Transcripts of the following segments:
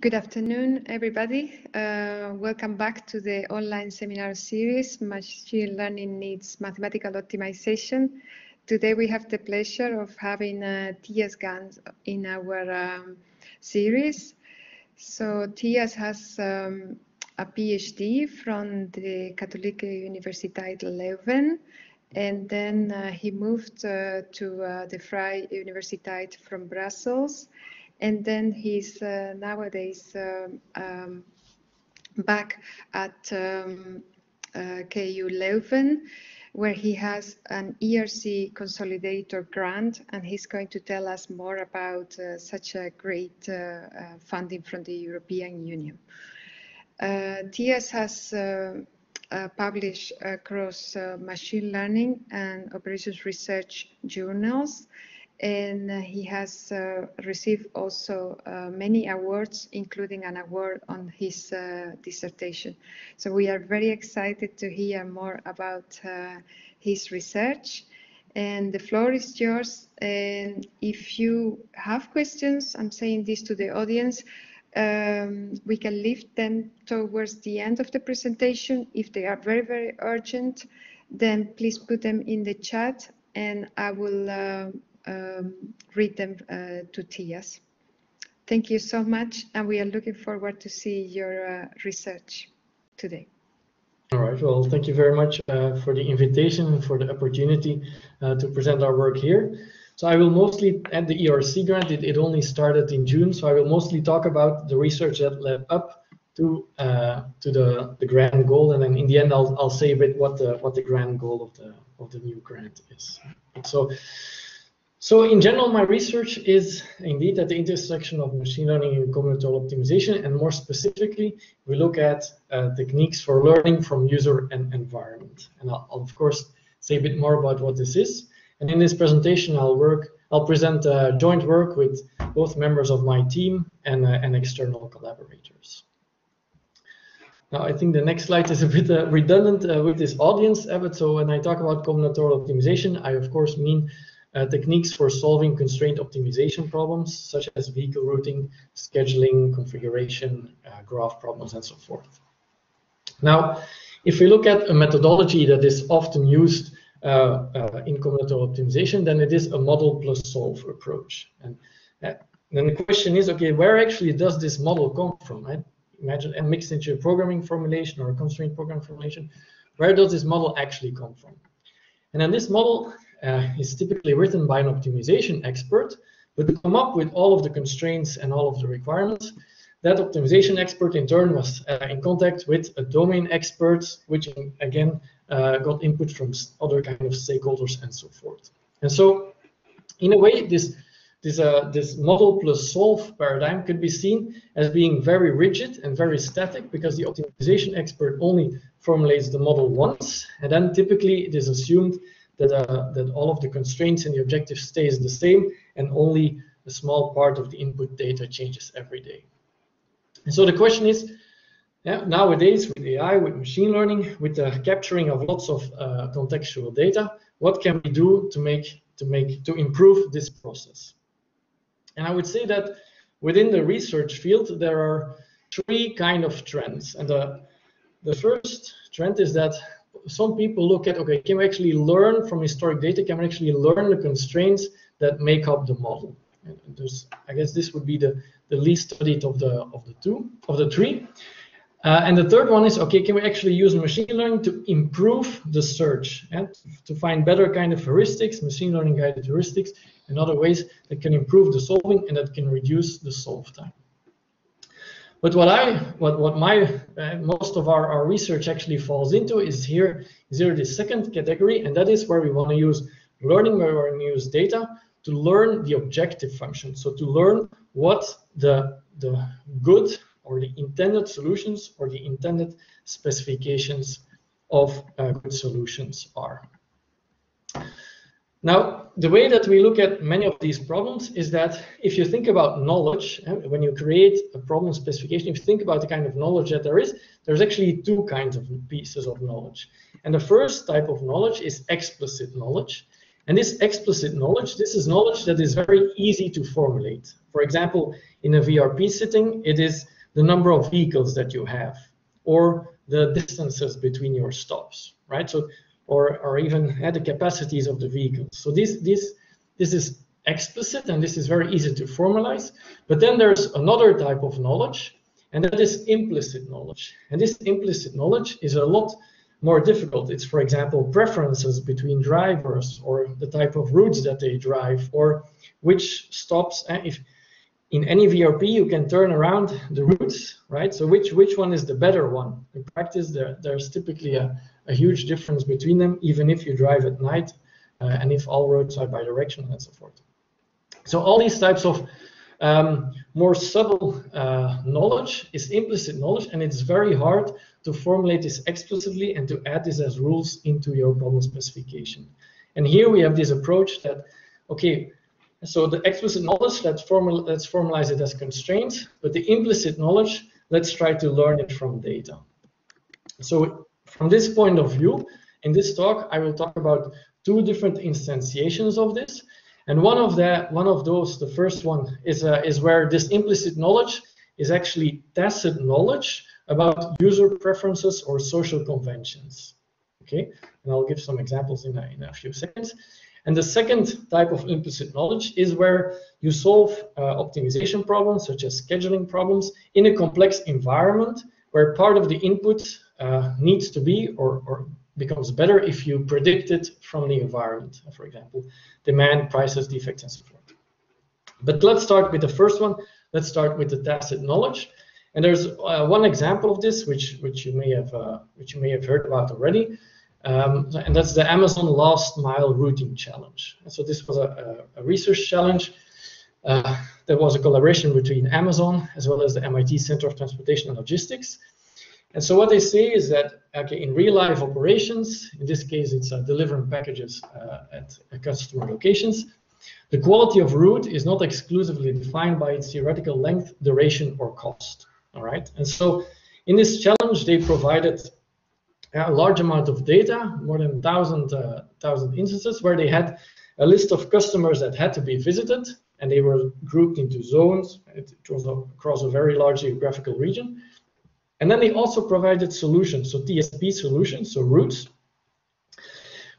Good afternoon, everybody. Uh, welcome back to the online seminar series, Machine Learning Needs Mathematical Optimization. Today we have the pleasure of having uh, Tias Guns in our um, series. So Tias has um, a PhD from the Katholieke Universiteit Leuven, and then uh, he moved uh, to uh, the Vrije Universiteit from Brussels, and then he's uh, nowadays um, um, back at um, uh, KU Leuven, where he has an ERC consolidator grant, and he's going to tell us more about uh, such a great funding from the European Union. Uh, Tias has uh, uh, published across machine learning and operations research journals and uh, he has uh, received also uh, many awards, including an award on his dissertation. So we are very excited to hear more about his research. And the floor is yours. And if you have questions, I'm saying this to the audience, um, we can leave them towards the end of the presentation. If they are very, very urgent, then please put them in the chat and I will uh, um, read them uh, to TIAS. Thank you so much and we are looking forward to see your uh, research today. All right, well, thank you very much uh, for the invitation and for the opportunity to present our work here. So I will mostly, at the ERC grant, it, it, only started in June, so I will mostly talk about the research that led up to uh, to the, the grand goal, and then in the end, I'll, I'll say a bit what the what the grand goal of the of the new grant is. So, so in general, my research is indeed at the intersection of machine learning and combinatorial optimization, and more specifically, we look at uh, techniques for learning from user and environment. And I'll, I'll of course say a bit more about what this is. And in this presentation, I'll work, I'll present uh, joint work with both members of my team and, uh, and external collaborators. Now, I think the next slide is a bit uh, redundant uh, with this audience, uh, but so when I talk about combinatorial optimization, I of course mean uh, techniques for solving constraint optimization problems, such as vehicle routing, scheduling, configuration, uh, graph problems, and so forth. Now, if we look at a methodology that is often used uh, uh, in combinatorial optimization, then it is a model plus solve approach. And uh, then the question is, okay, where actually does this model come from? Right? Imagine a mixed integer programming formulation or a constraint program formulation. Where does this model actually come from? And then this model uh, is typically written by an optimization expert, but to come up with all of the constraints and all of the requirements, that optimization expert in turn was uh, in contact with a domain expert, which again uh, got input from other kind of stakeholders and so forth. And so, in a way, this this uh, this model plus solve paradigm could be seen as being very rigid and very static because the optimization expert only formulates the model once, and then typically it is assumed that uh, that all of the constraints and the objective stays the same, and only a small part of the input data changes every day. And so the question is, yeah, nowadays with AI, with machine learning, with the capturing of lots of uh, contextual data, what can we do to make to make to improve this process? And I would say that within the research field, there are three kind of trends. And the the first trend is that some people look at okay, can we actually learn from historic data? Can we actually learn the constraints that make up the model? And there's, I guess this would be the the least studied of the of the two of the three. Uh, and the third one is, okay, can we actually use machine learning to improve the search and to find better kind of heuristics, machine learning guided heuristics, and other ways that can improve the solving and that can reduce the solve time. But what I, what what my uh, most of our, our research actually falls into is here is here the second category, and that is where we want to use learning, where we want to use data to learn the objective function. So to learn what the the good or the intended solutions or the intended specifications of uh, good solutions are. Now, the way that we look at many of these problems is that if you think about knowledge, eh, when you create a problem specification, if you think about the kind of knowledge that there is, there's actually two kinds of pieces of knowledge. And the first type of knowledge is explicit knowledge. And this explicit knowledge, this is knowledge that is very easy to formulate. For example, in a VRP setting, it is the number of vehicles that you have or the distances between your stops, right? So, or, or even uh, the capacities of the vehicles. So this, this, this is explicit and this is very easy to formalize. But then there's another type of knowledge and that is implicit knowledge. And this implicit knowledge is a lot more difficult. It's, for example, preferences between drivers or the type of routes that they drive or which stops. If in any VRP, you can turn around the routes, right? So which, which one is the better one? In practice, there, there's typically a, a huge difference between them, even if you drive at night uh, and if all roads are bidirectional and so forth. So all these types of um, more subtle uh, knowledge is implicit knowledge, and it's very hard to formulate this explicitly and to add this as rules into your problem specification. And here we have this approach that, okay, so the explicit knowledge, let's, formal, let's formalize it as constraints, but the implicit knowledge, let's try to learn it from data. So from this point of view, in this talk, I will talk about two different instantiations of this. And one of the one of those, the first one, is uh, is where this implicit knowledge is actually tacit knowledge about user preferences or social conventions. Okay, and I'll give some examples in a, in a few seconds. And the second type of implicit knowledge is where you solve uh, optimization problems, such as scheduling problems, in a complex environment where part of the input uh, needs to be or, or becomes better if you predict it from the environment, for example, demand, prices, defects, and so forth. But let's start with the first one. Let's start with the tacit knowledge. And there's uh, one example of this, which which you may have uh, which you may have heard about already, um, and that's the Amazon Last Mile Routing Challenge. And so this was a, a, a research challenge. Uh, there was a collaboration between Amazon as well as the MIT Center of Transportation and Logistics. And so what they say is that okay, in real life operations, in this case, it's uh, delivering packages uh, at customer locations. The quality of route is not exclusively defined by its theoretical length, duration, or cost. All right. And so in this challenge, they provided a large amount of data, more than 1,000 uh, thousand instances, where they had a list of customers that had to be visited, and they were grouped into zones. It was across a very large geographical region. And then they also provided solutions, so TSP solutions, so routes,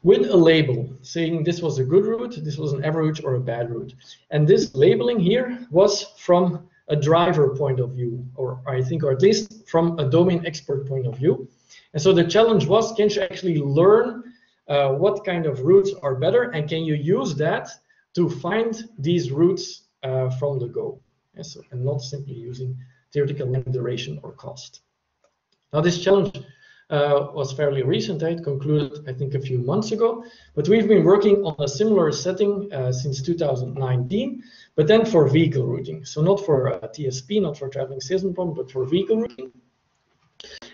with a label saying this was a good route, this was an average or a bad route. And this labeling here was from a driver point of view, or I think, or at least from a domain expert point of view. And so the challenge was, can you actually learn uh, what kind of routes are better, and can you use that to find these routes uh, from the go, yes, and not simply using theoretical length, duration, or cost. Now this challenge uh, was fairly recent. It concluded, I think, a few months ago. But we've been working on a similar setting uh, since 2019, but then for vehicle routing. So not for uh, TSP, not for traveling salesman problem, but for vehicle routing.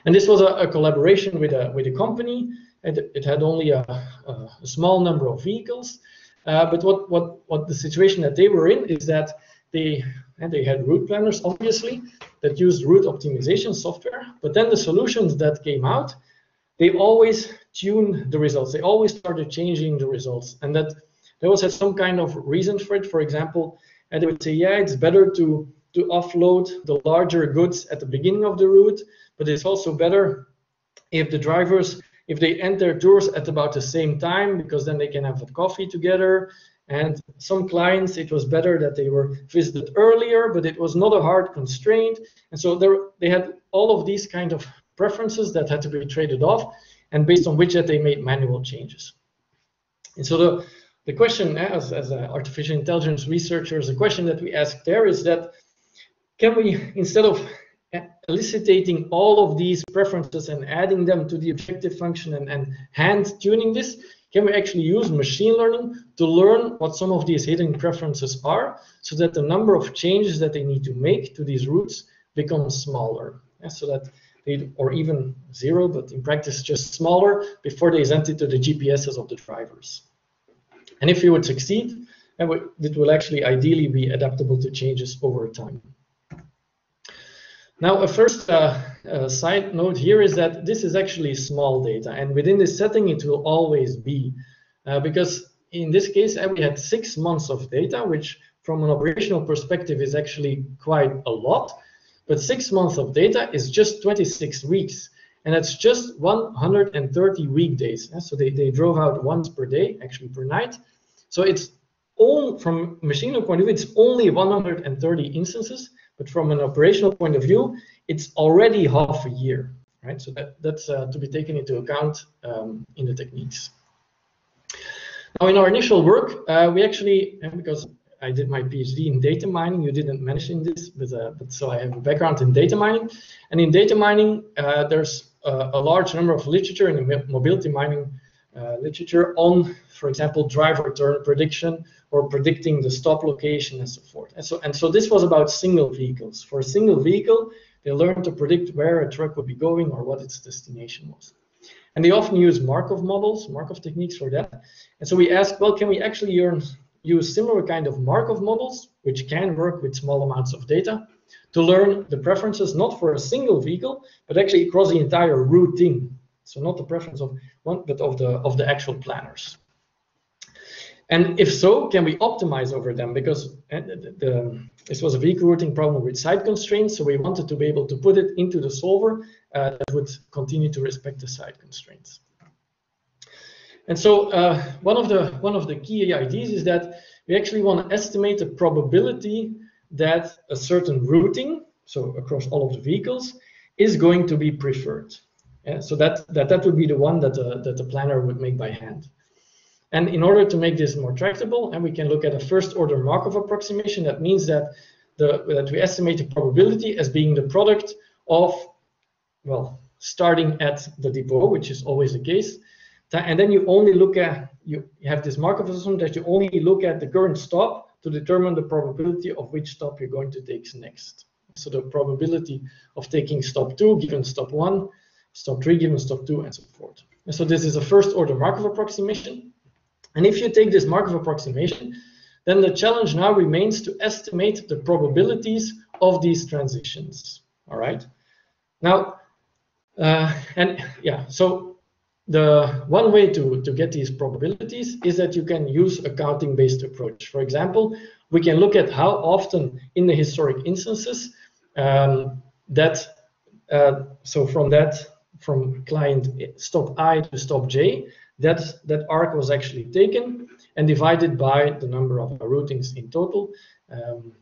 And this was a, a collaboration with a with a company. It, it had only a, a, small number of vehicles. Uh, but what what what the situation that they were in is that they and they had route planners, obviously, that used route optimization software. But then the solutions that came out, they always tuned the results. They always started changing the results. And that they always had some kind of reason for it. For example, and they would say, yeah, it's better to, to offload the larger goods at the beginning of the route, but it's also better if the drivers, if they end their tours at about the same time, because then they can have a coffee together and some clients, it was better that they were visited earlier, but it was not a hard constraint. And so there, they had all of these kind of preferences that had to be traded off, and based on which that they made manual changes. And so the, the question as, as artificial intelligence researchers, the question that we ask there is that, can we, instead of eliciting all of these preferences and adding them to the objective function and, and hand tuning this, can we actually use machine learning to learn what some of these hidden preferences are so that the number of changes that they need to make to these routes becomes smaller? Yeah, so that they or even zero but in practice just smaller before they send it to the GPSs of the drivers. And if you would succeed it will actually ideally be adaptable to changes over time now, a first uh, uh, side note here is that this is actually small data, and within this setting, it will always be, uh, because in this case, we had six months of data, which from an operational perspective is actually quite a lot. But six months of data is just 26 weeks. And that's just 130 weekdays. So they, they drove out once per day, actually per night. So it's all from machine learning point of view, it's only 130 instances. But from an operational point of view, it's already half a year, right? So that, that's uh, to be taken into account um, in the techniques. Now, in our initial work, uh, we actually, because I did my PhD in data mining. You didn't mention this, but, uh, but so I have a background in data mining. And in data mining, uh, there's uh, a large number of literature in the mobility mining uh, literature on, for example, driver turn prediction or predicting the stop location and so forth. And so, and so this was about single vehicles. For a single vehicle, they learned to predict where a truck would be going or what its destination was. And they often use Markov models, Markov techniques for that. And so we asked, well, can we actually use similar kind of Markov models, which can work with small amounts of data, to learn the preferences not for a single vehicle, but actually across the entire routing. So not the preference of one, but of the of the actual planners. And if so, can we optimize over them? Because uh, the, the, this was a vehicle routing problem with side constraints, so we wanted to be able to put it into the solver uh, that would continue to respect the side constraints. And so uh, one of the one of the key ideas is that we actually want to estimate the probability that a certain routing, so across all of the vehicles, is going to be preferred. Yeah, so that, that that would be the one that the, that the planner would make by hand. And in order to make this more tractable, and we can look at a first order Markov approximation, that means that the that we estimate the probability as being the product of, well, starting at the depot, which is always the case, and then you only look at you have this Markov assessment that you only look at the current stop to determine the probability of which stop you're going to take next. So the probability of taking stop two given stop one, stop three given stop two, and so forth. And so this is a first order Markov approximation. And if you take this Markov approximation, then the challenge now remains to estimate the probabilities of these transitions. All right. Now, uh, and yeah, so the one way to, to get these probabilities is that you can use a counting-based approach. For example, we can look at how often in the historic instances um, that, uh, so from that, from client stop i to stop j, that, that arc was actually taken and divided by the number of routings in total. Um,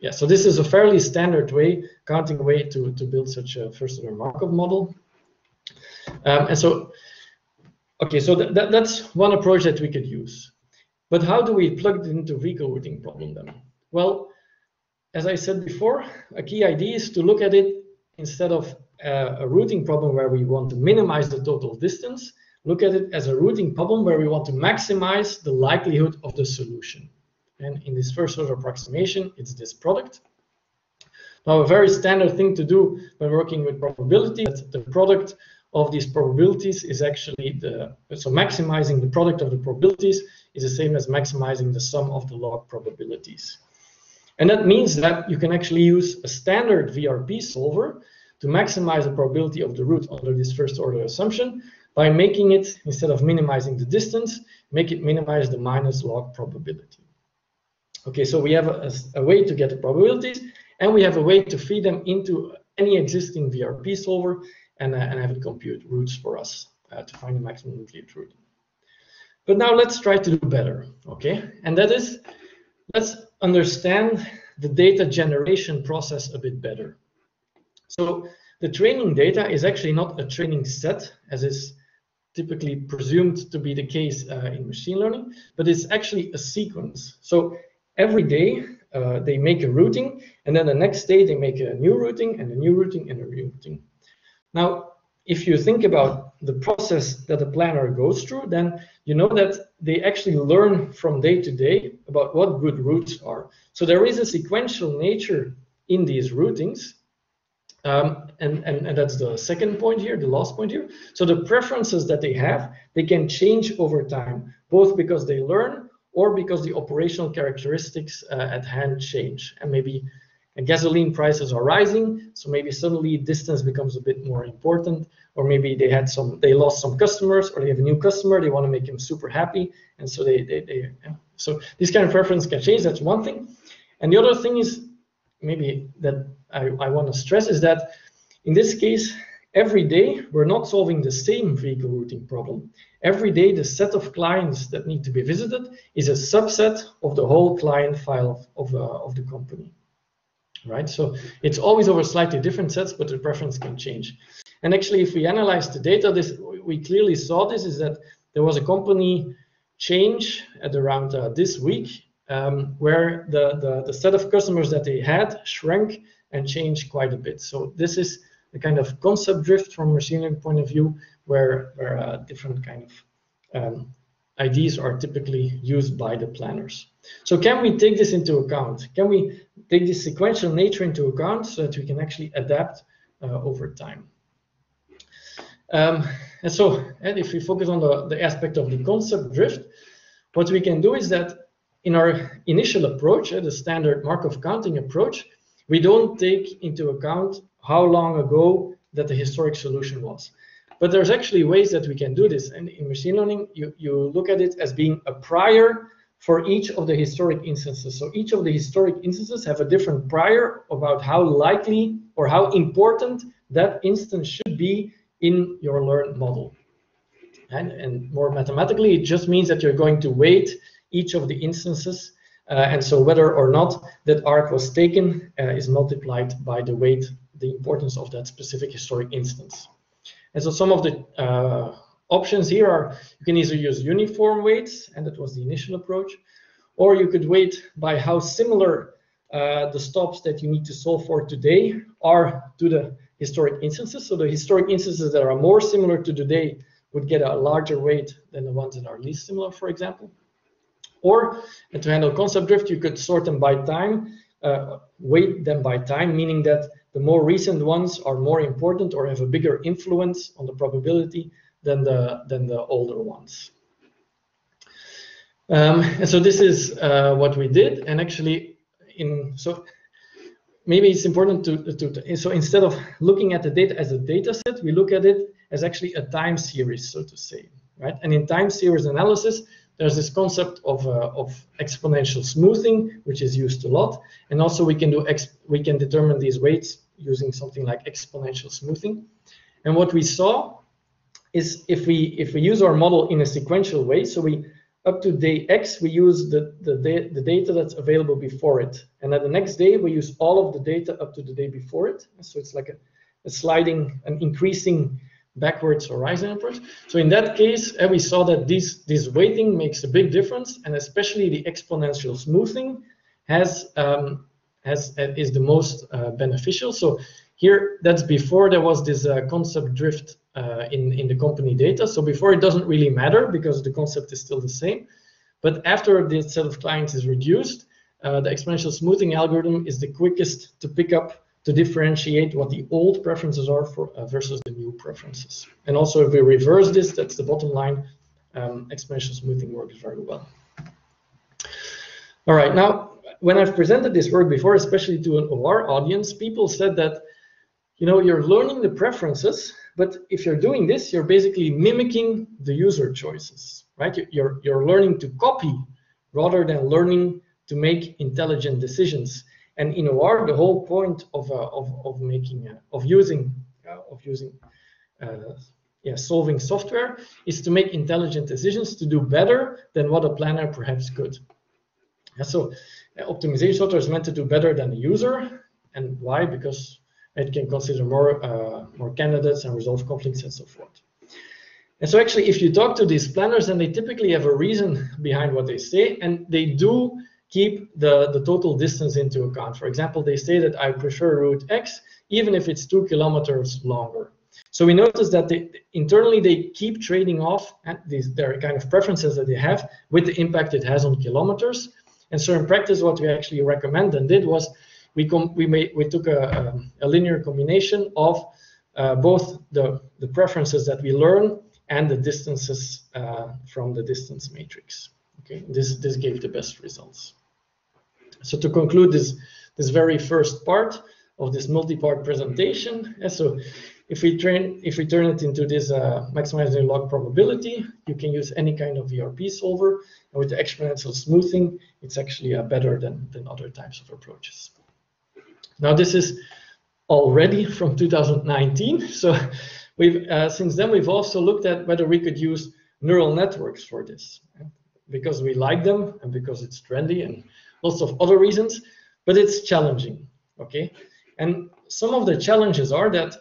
yeah, so this is a fairly standard way, counting way to, to build such a first order Markov model. Um, and so Okay, so that, that, that's one approach that we could use. But how do we plug it into vehicle routing problem then? Well, as I said before, a key idea is to look at it instead of uh, a routing problem where we want to minimize the total distance, look at it as a routing problem where we want to maximize the likelihood of the solution. And in this first order approximation, it's this product. Now, a very standard thing to do when working with probability, that the product of these probabilities is actually the, so maximizing the product of the probabilities is the same as maximizing the sum of the log probabilities. And that means that you can actually use a standard VRP solver to maximize the probability of the route under this first order assumption by making it, instead of minimizing the distance, make it minimize the minus log probability. Okay, so we have a, a way to get the probabilities and we have a way to feed them into any existing VRP solver and, uh, and have it compute routes for us uh, to find the maximum compute route. But now let's try to do better, okay? And that is, let's understand the data generation process a bit better. So the training data is actually not a training set, as is typically presumed to be the case uh, in machine learning, but it's actually a sequence. So every day uh, they make a routing, and then the next day they make a new routing, and a new routing, and a new routing. Now, if you think about the process that a planner goes through, then you know that they actually learn from day to day about what good routes are. So there is a sequential nature in these routings. Um, and, and, and that's the second point here, the last point here. So the preferences that they have, they can change over time, both because they learn or because the operational characteristics uh, at hand change. And maybe and gasoline prices are rising. So maybe suddenly distance becomes a bit more important, or maybe they had some, they lost some customers, or they have a new customer, they want to make him super happy, and so they, they, they yeah. so this kind of preference can change. That's one thing, and the other thing is maybe that I, I want to stress is that in this case, every day we're not solving the same vehicle routing problem. Every day, the set of clients that need to be visited is a subset of the whole client file of, of, uh, of the company, right? So it's always over slightly different sets, but the preference can change. And actually, if we analyze the data, this we clearly saw this is that there was a company change at around uh, this week um, where the, the, the set of customers that they had shrank and change quite a bit. So this is a kind of concept drift from machine learning point of view where, where uh, different kind of um, IDs are typically used by the planners. So can we take this into account? Can we take this sequential nature into account so that we can actually adapt uh, over time? Um, and so and if we focus on the, the aspect of the concept drift, what we can do is that in our initial approach, uh, the standard Markov counting approach, we don't take into account how long ago that the historic solution was. But there's actually ways that we can do this. And in machine learning, you, you look at it as being a prior for each of the historic instances. So each of the historic instances have a different prior about how likely or how important that instance should be in your learned model. And, and more mathematically, it just means that you're going to weight each of the instances. Uh, and so whether or not that arc was taken uh, is multiplied by the weight, the importance of that specific historic instance. And so some of the uh, options here are you can either use uniform weights, and that was the initial approach, or you could weight by how similar uh, the stops that you need to solve for today are to the historic instances. So the historic instances that are more similar to today would get a larger weight than the ones that are least similar, for example. Or to handle concept drift, you could sort them by time, uh, weight them by time, meaning that the more recent ones are more important or have a bigger influence on the probability than the, than the older ones. Um, and so this is uh, what we did. And actually, in so maybe it's important to, to, to, so instead of looking at the data as a data set, we look at it as actually a time series, so to say, right? And in time series analysis, there's this concept of, uh, of exponential smoothing, which is used a lot. And also we can do we can determine these weights using something like exponential smoothing. And what we saw is if we if we use our model in a sequential way, so we up to day X, we use the, the, the data that's available before it. And then the next day, we use all of the data up to the day before it. So it's like a, a sliding, an increasing backwards horizon approach. So in that case, uh, we saw that this, this weighting makes a big difference, and especially the exponential smoothing has, um, has uh, is the most uh, beneficial. So here, that's before there was this uh, concept drift uh, in, in the company data. So before it doesn't really matter because the concept is still the same. But after the set of clients is reduced, uh, the exponential smoothing algorithm is the quickest to pick up to differentiate what the old preferences are for uh, versus the new preferences. And also if we reverse this, that's the bottom line, um, exponential smoothing works very well. All right, now when I've presented this work before, especially to an OR audience, people said that, you know, you're learning the preferences, but if you're doing this, you're basically mimicking the user choices, right? You're, you're learning to copy rather than learning to make intelligent decisions. And in OR, the whole point of, uh, of, of making, uh, of using, uh, of using, yeah, solving software is to make intelligent decisions to do better than what a planner perhaps could. Yeah, so optimization software is meant to do better than the user. And why? Because it can consider more, uh, more candidates and resolve conflicts and so forth. And so actually, if you talk to these planners, then they typically have a reason behind what they say, and they do keep the, the total distance into account. For example, they say that I prefer route X, even if it's two kilometers longer. So we notice that they, internally they keep trading off these their kind of preferences that they have with the impact it has on kilometers. And so in practice, what we actually recommend and did was we we made we took a, a, a linear combination of uh, both the the preferences that we learn and the distances uh, from the distance matrix. Okay, this this gave the best results. So to conclude this this very first part of this multi-part presentation. And so if we train, if we turn it into this uh, maximizing log probability, you can use any kind of VRP solver. And with the exponential smoothing, it's actually uh, better than, than other types of approaches. Now this is already from 2019. So we've uh, since then we've also looked at whether we could use neural networks for this because we like them and because it's trendy and lots of other reasons, but it's challenging, okay? And some of the challenges are that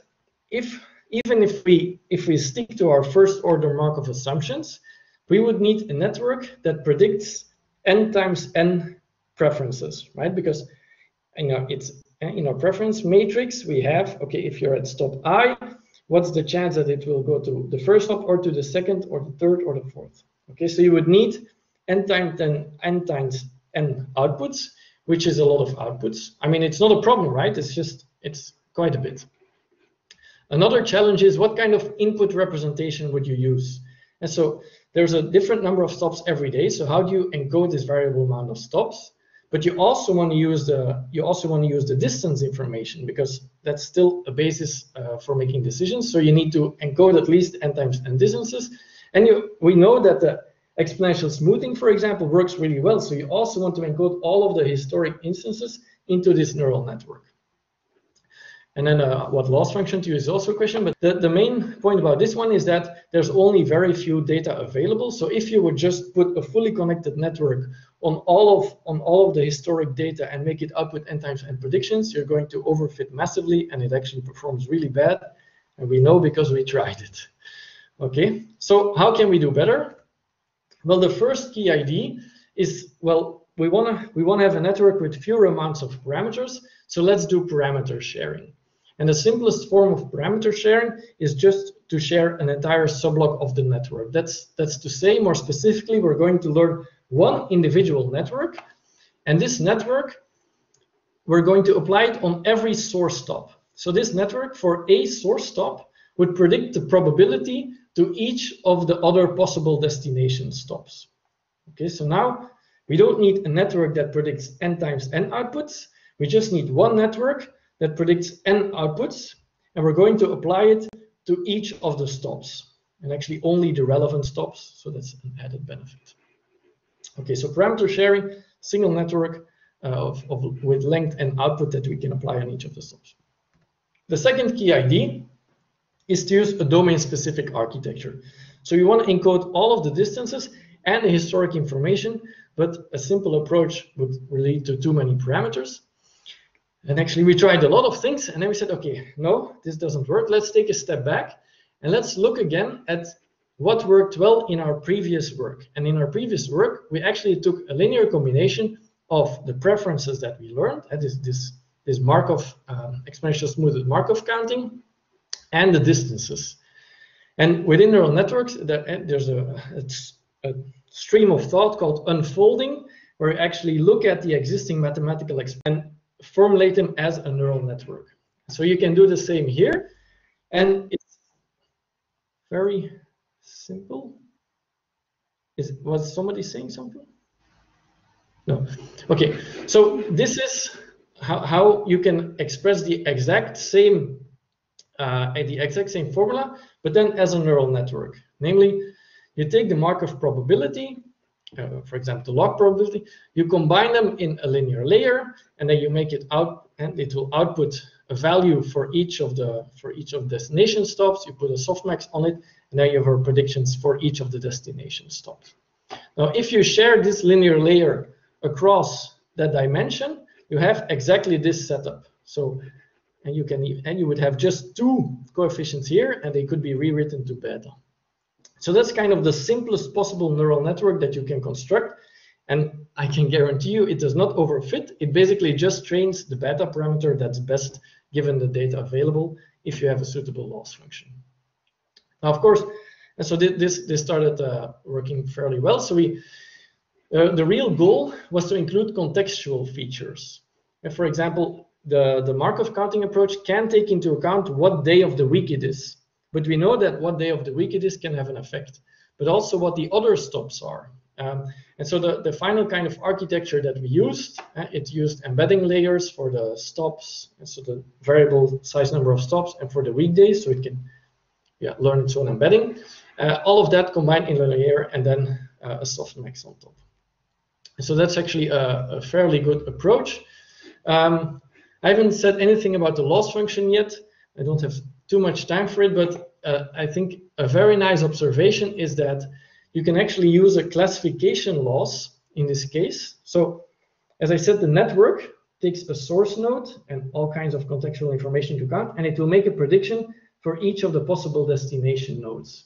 if even if we if we stick to our first order Markov assumptions, we would need a network that predicts n times n preferences, right? Because you know it's in our preference matrix we have okay if you're at stop i what's the chance that it will go to the first stop or to the second or the third or the fourth okay so you would need n times n, n times n outputs, which is a lot of outputs. I mean, it's not a problem, right? It's just, it's quite a bit. Another challenge is what kind of input representation would you use? And so there's a different number of stops every day. So how do you encode this variable amount of stops? But you also want to use the you also want to use the distance information because that's still a basis uh, for making decisions. So you need to encode at least n times n distances. And you, we know that the Exponential smoothing, for example, works really well. So you also want to encode all of the historic instances into this neural network. And then uh, what loss function to use is also a question, but the, the main point about this one is that there's only very few data available. So if you would just put a fully connected network on all of on all of the historic data and make it output n times n predictions, you're going to overfit massively and it actually performs really bad. And we know because we tried it. Okay, so how can we do better? Well, the first key idea is, well, we want to we want to have a network with fewer amounts of parameters, so let's do parameter sharing. And the simplest form of parameter sharing is just to share an entire subblock of the network. That's, that's to say, more specifically, we're going to learn one individual network, and this network, we're going to apply it on every source stop. So this network for a source stop would predict the probability to each of the other possible destination stops. Okay, so now we don't need a network that predicts n times n outputs. We just need one network that predicts n outputs, and we're going to apply it to each of the stops, and actually only the relevant stops, so that's an added benefit. Okay, so parameter sharing, single network uh, of, of, with length and output that we can apply on each of the stops. The second key idea is to use a domain-specific architecture. So you want to encode all of the distances and the historic information, but a simple approach would lead to too many parameters. And actually, we tried a lot of things, and then we said, okay, no, this doesn't work. Let's take a step back, and let's look again at what worked well in our previous work. And in our previous work, we actually took a linear combination of the preferences that we learned, that is this, this Markov um, exponential smoothed Markov counting, and the distances. And within neural networks, there's a, a, a stream of thought called unfolding, where you actually look at the existing mathematical and formulate them as a neural network. So you can do the same here, and it's very simple. Is was somebody saying something? No. Okay. So this is how, how you can express the exact same uh, the exact same formula, but then as a neural network. Namely, you take the Markov probability, uh, for example, the log probability, you combine them in a linear layer, and then you make it out, and it will output a value for each of the for each of the destination stops. You put a softmax on it, and then you have predictions for each of the destination stops. Now, if you share this linear layer across that dimension, you have exactly this setup. So and you can and you would have just two coefficients here and they could be rewritten to beta. So that's kind of the simplest possible neural network that you can construct. And i can guarantee you it does not overfit. It basically just trains the beta parameter that's best given the data available if you have a suitable loss function. Now of course and so this this started uh, working fairly well. So we uh, the real goal was to include contextual features. And for example the, the Markov counting approach can take into account what day of the week it is. But we know that what day of the week it is can have an effect, but also what the other stops are. Um, and so the, the final kind of architecture that we used, uh, it used embedding layers for the stops, and so the variable size number of stops, and for the weekdays, so it can yeah, learn its own embedding. Uh, all of that combined in a layer, and then uh, a softmax on top. So that's actually a, a fairly good approach. Um, I haven't said anything about the loss function yet. I don't have too much time for it, but uh, I think a very nice observation is that you can actually use a classification loss in this case. So as I said, the network takes a source node and all kinds of contextual information to account, and it will make a prediction for each of the possible destination nodes.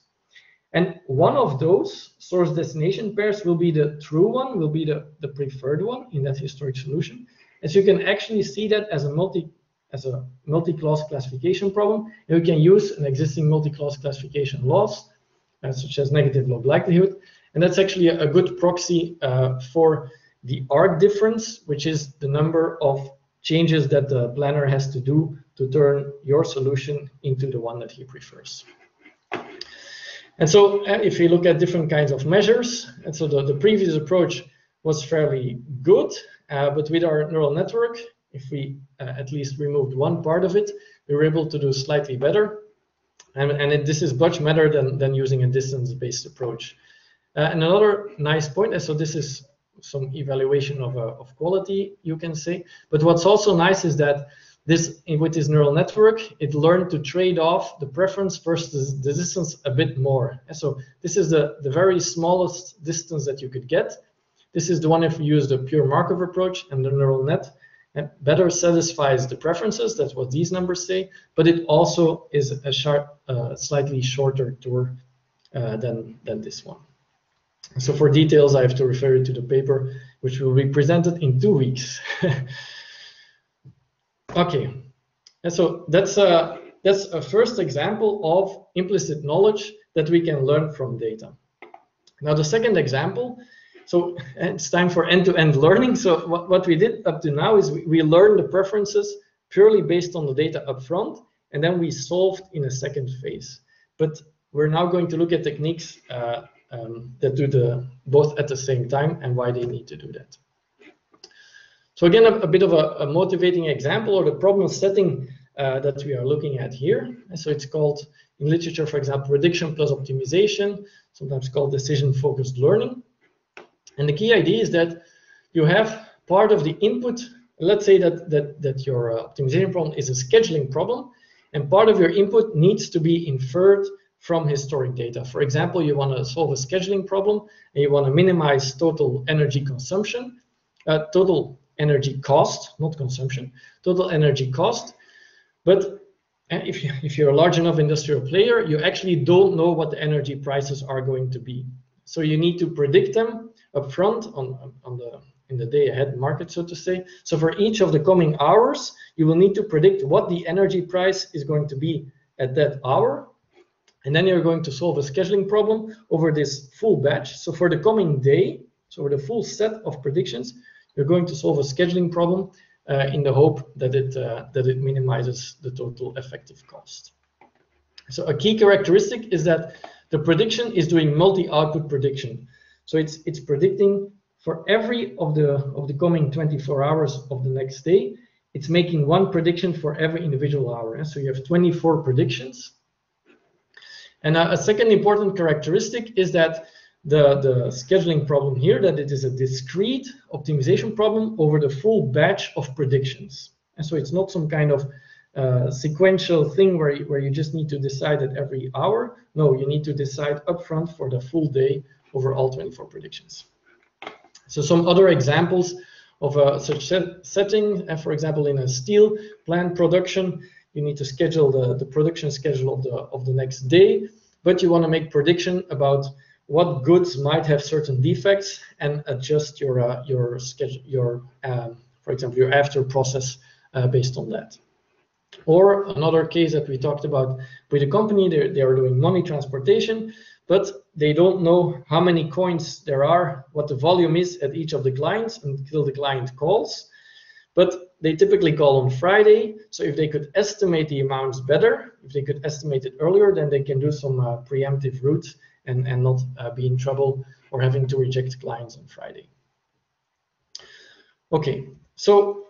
And one of those source destination pairs will be the true one, will be the, the preferred one in that historic solution. As you can actually see that as a multi as a multi-class classification problem, And you can use an existing multi-class classification loss, uh, such as negative log likelihood, and that's actually a, a good proxy uh, for the arc difference, which is the number of changes that the planner has to do to turn your solution into the one that he prefers. And so uh, if you look at different kinds of measures, and so the, the previous approach was fairly good, but with our neural network, if we uh, at least removed one part of it, we were able to do slightly better. And, and it, this is much better than, than using a distance-based approach. Uh, and another nice point, and so this is some evaluation of, uh, of quality, you can say. But what's also nice is that this with this neural network, it learned to trade off the preference versus the distance a bit more. And so this is the, the very smallest distance that you could get. This is the one if we use the pure Markov approach and the neural net and better satisfies the preferences. That's what these numbers say. But it also is a sharp, uh, slightly shorter tour uh, than, than this one. So for details, I have to refer you to the paper, which will be presented in two weeks. Okay, and so that's a, that's a first example of implicit knowledge that we can learn from data. Now the second example, so it's time for end-to-end -end learning. So what, what we did up to now is we, we learned the preferences purely based on the data up front, and then we solved in a second phase. But we're now going to look at techniques uh, um, that do the both at the same time and why they need to do that. So again, a, a bit of a, a, motivating example or the problem setting uh, that we are looking at here. So it's called in literature, for example, prediction plus optimization, sometimes called decision-focused learning. And the key idea is that you have part of the input. Let's say that that that your uh, optimization problem is a scheduling problem, and part of your input needs to be inferred from historic data. For example, you want to solve a scheduling problem and you want to minimize total energy consumption, uh, total energy cost, not consumption, total energy cost. But eh, if, you, if you're a large enough industrial player, you actually don't know what the energy prices are going to be. So you need to predict them upfront on, on the in the day ahead market, so to say. So for each of the coming hours, you will need to predict what the energy price is going to be at that hour. And then you're going to solve a scheduling problem over this full batch. So for the coming day, so for the full set of predictions, you're going to solve a scheduling problem uh, in the hope that it uh, that it minimizes the total effective cost. So a key characteristic is that the prediction is doing multi-output prediction. So it's it's predicting for every of the of the coming 24 hours of the next day. It's making one prediction for every individual hour. So you have 24 predictions. And a, a second important characteristic is that the, the scheduling problem here that it is a discrete optimization problem over the full batch of predictions. And so it's not some kind of sequential thing where you, where you just need to decide at every hour. No, you need to decide upfront for the full day over all 24 predictions. So some other examples of a such set setting, uh, for example, in a steel plant production, you need to schedule the, the production schedule of the, of the next day, but you want to make prediction about what goods might have certain defects and adjust your uh, your schedule your um, for example your after process uh, based on that or another case that we talked about with a company they are doing money transportation but they don't know how many coins there are what the volume is at each of the clients until the client calls but they typically call on Friday. So if they could estimate the amounts better, if they could estimate it earlier, then they can do some uh, preemptive routes and, and not uh, be in trouble or having to reject clients on Friday. Okay, so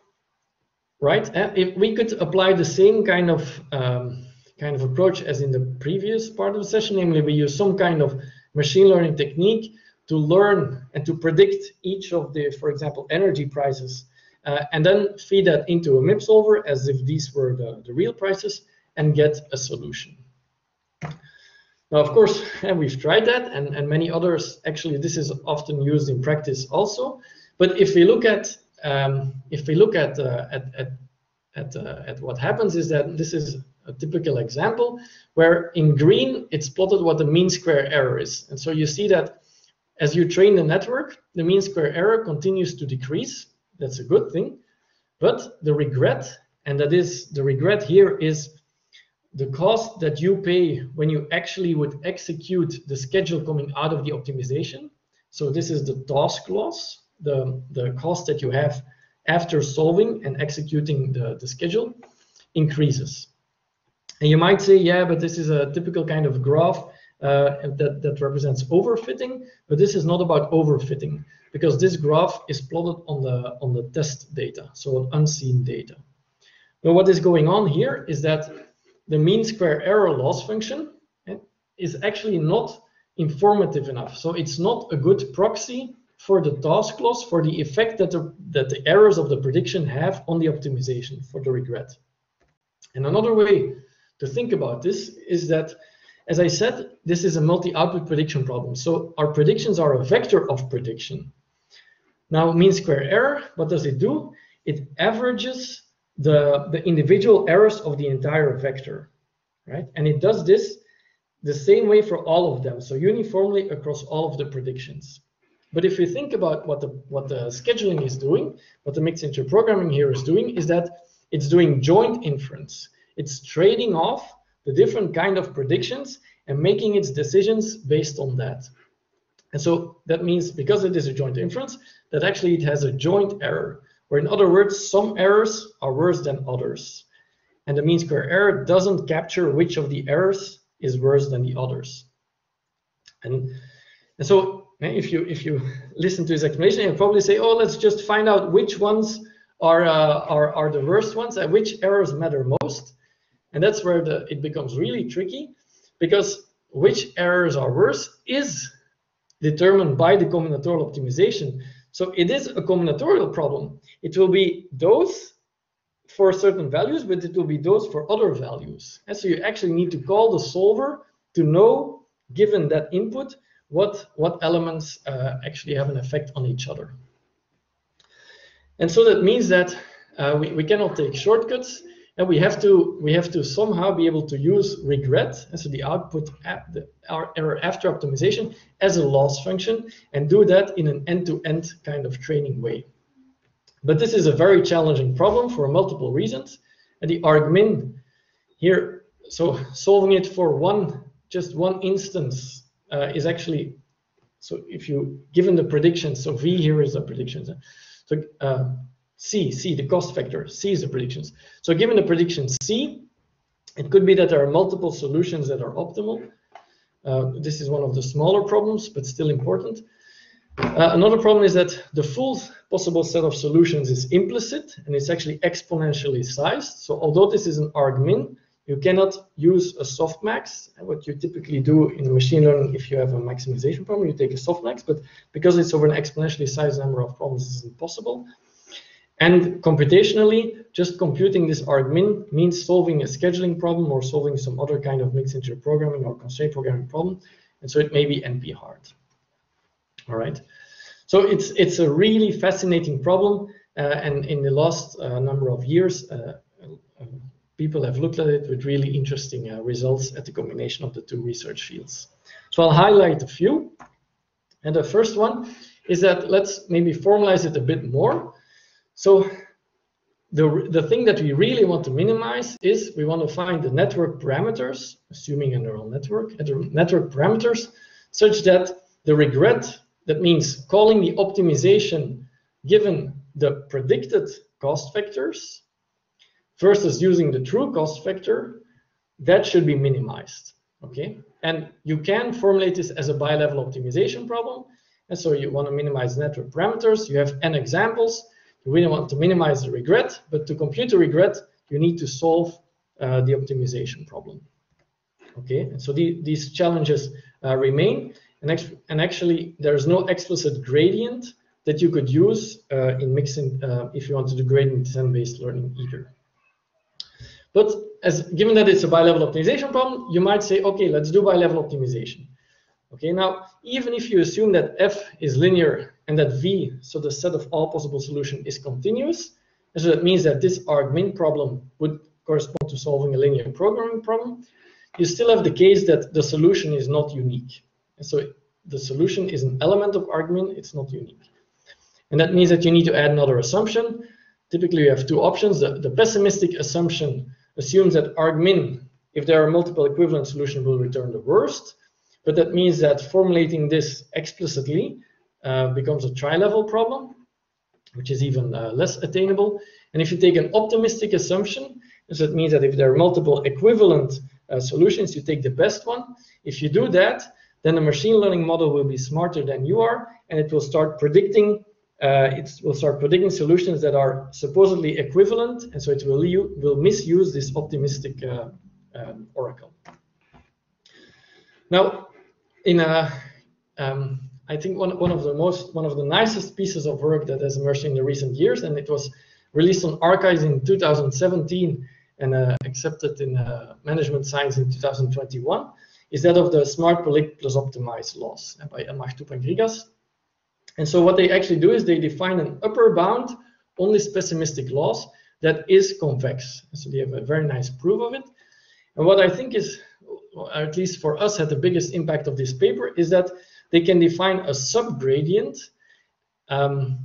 right, uh, if we could apply the same kind of um, kind of approach as in the previous part of the session, namely we use some kind of machine learning technique to learn and to predict each of the, for example, energy prices, uh, and then feed that into a MIP solver as if these were the, the real prices and get a solution. Now, of course, and we've tried that, and, and many others, actually, this is often used in practice also. But if we look at um, if we look at uh, at at at, uh, at what happens is that this is a typical example where in green it's plotted what the mean square error is, and so you see that as you train the network, the mean square error continues to decrease. That's a good thing, but the regret, and that is the regret here is the cost that you pay when you actually would execute the schedule coming out of the optimization. So this is the task loss the, the cost that you have after solving and executing the, the schedule increases. And you might say, yeah, but this is a typical kind of graph uh, that, that represents overfitting, but this is not about overfitting because this graph is plotted on the, on the test data, so on unseen data. Now what is going on here is that the mean square error loss function eh, is actually not informative enough. So it's not a good proxy for the task loss, for the effect that the, that the errors of the prediction have on the optimization for the regret. And another way to think about this is that, as I said, this is a multi-output prediction problem. So our predictions are a vector of prediction. Now, mean square error, what does it do? It averages the, the individual errors of the entire vector, right? And it does this the same way for all of them, so uniformly across all of the predictions. But if you think about what the what the scheduling is doing, what the mixed integer programming here is doing, is that it's doing joint inference. It's trading off the different kind of predictions and making its decisions based on that. And so that means because it is a joint inference, that actually it has a joint error, or in other words, some errors are worse than others. And the mean square error doesn't capture which of the errors is worse than the others. And, and so if you if you listen to his explanation, you'll probably say, "Oh, let's just find out which ones are uh, are are the worst ones and which errors matter most." And that's where the it becomes really tricky, because which errors are worse is determined by the combinatorial optimization. So it is a combinatorial problem. It will be those for certain values, but it will be those for other values. And so you actually need to call the solver to know, given that input, what, what elements uh, actually have an effect on each other. And so that means that uh, we, we cannot take shortcuts and we have to we have to somehow be able to use regret, and so the output at the, error after optimization as a loss function and do that in an end-to-end -end kind of training way. But this is a very challenging problem for multiple reasons. And the argmin here, so solving it for one just one instance uh, is actually, so if you, given the predictions, so V here is the predictions. So uh, C, C, the cost factor, C is the predictions. So given the prediction C, it could be that there are multiple solutions that are optimal. Uh, this is one of the smaller problems, but still important. Uh, another problem is that the full possible set of solutions is implicit and it's actually exponentially sized. So although this is an argmin, you cannot use a softmax. What you typically do in machine learning, if you have a maximization problem, you take a softmax, but because it's over an exponentially sized number of problems, this is impossible. And computationally, just computing this argmin means solving a scheduling problem or solving some other kind of mixed integer programming or constraint programming problem. And so it may be NP hard. All right. So it's it's a really fascinating problem. Uh, and in the last uh, number of years, uh, people have looked at it with really interesting uh, results at the combination of the two research fields. So I'll highlight a few. And the first one is that let's maybe formalize it a bit more. So the, the thing that we really want to minimize is we want to find the network parameters, assuming a neural network, and the network parameters such that the regret, that means calling the optimization given the predicted cost factors, versus using the true cost factor, that should be minimized. Okay, and you can formulate this as a bi-level optimization problem, And so you want to minimize network parameters. You have n examples. You really want to minimize the regret, but to compute the regret, you need to solve uh, the optimization problem. Okay, and so the, these challenges uh, remain, and, and actually there's no explicit gradient that you could use uh, in mixing uh, if you want to do gradient descent-based learning either. But as given that it's a bi-level optimization problem, you might say, okay, let's do bi-level optimization. Okay, now even if you assume that f is linear and that v, so the set of all possible solutions, is continuous, so that means that this argmin problem would correspond to solving a linear programming problem, you still have the case that the solution is not unique. And so the solution is an element of argmin, it's not unique. And that means that you need to add another assumption. Typically, you have two options. The, the pessimistic assumption assumes that argmin, if there are multiple equivalent solutions, will return the worst. But that means that formulating this explicitly uh, becomes a tri-level problem, which is even uh, less attainable. And if you take an optimistic assumption, so that means that if there are multiple equivalent uh, solutions, you take the best one. If you do that, then the machine learning model will be smarter than you are, and it will start predicting uh, it will start predicting solutions that are supposedly equivalent, and so it will, will misuse this optimistic uh, um, oracle. Now, in a, um, I think one, one of the most, one of the nicest pieces of work that has emerged in the recent years, and it was released on arXiv in 2017 and uh, accepted in uh, management science in 2021, is that of the smart predict plus optimize loss by Elmachtoub and Grigas. And so what they actually do is they define an upper bound on this pessimistic loss that is convex. So they have a very nice proof of it. And what I think is, or at least for us, had the biggest impact of this paper is that they can define a subgradient um,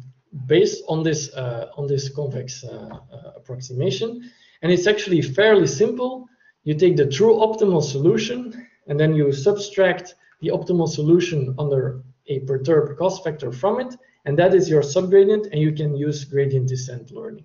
based on this uh, on this convex uh, uh, approximation. And it's actually fairly simple. You take the true optimal solution, and then you subtract the optimal solution under a perturbed cost factor from it, and that is your subgradient, and you can use gradient descent learning.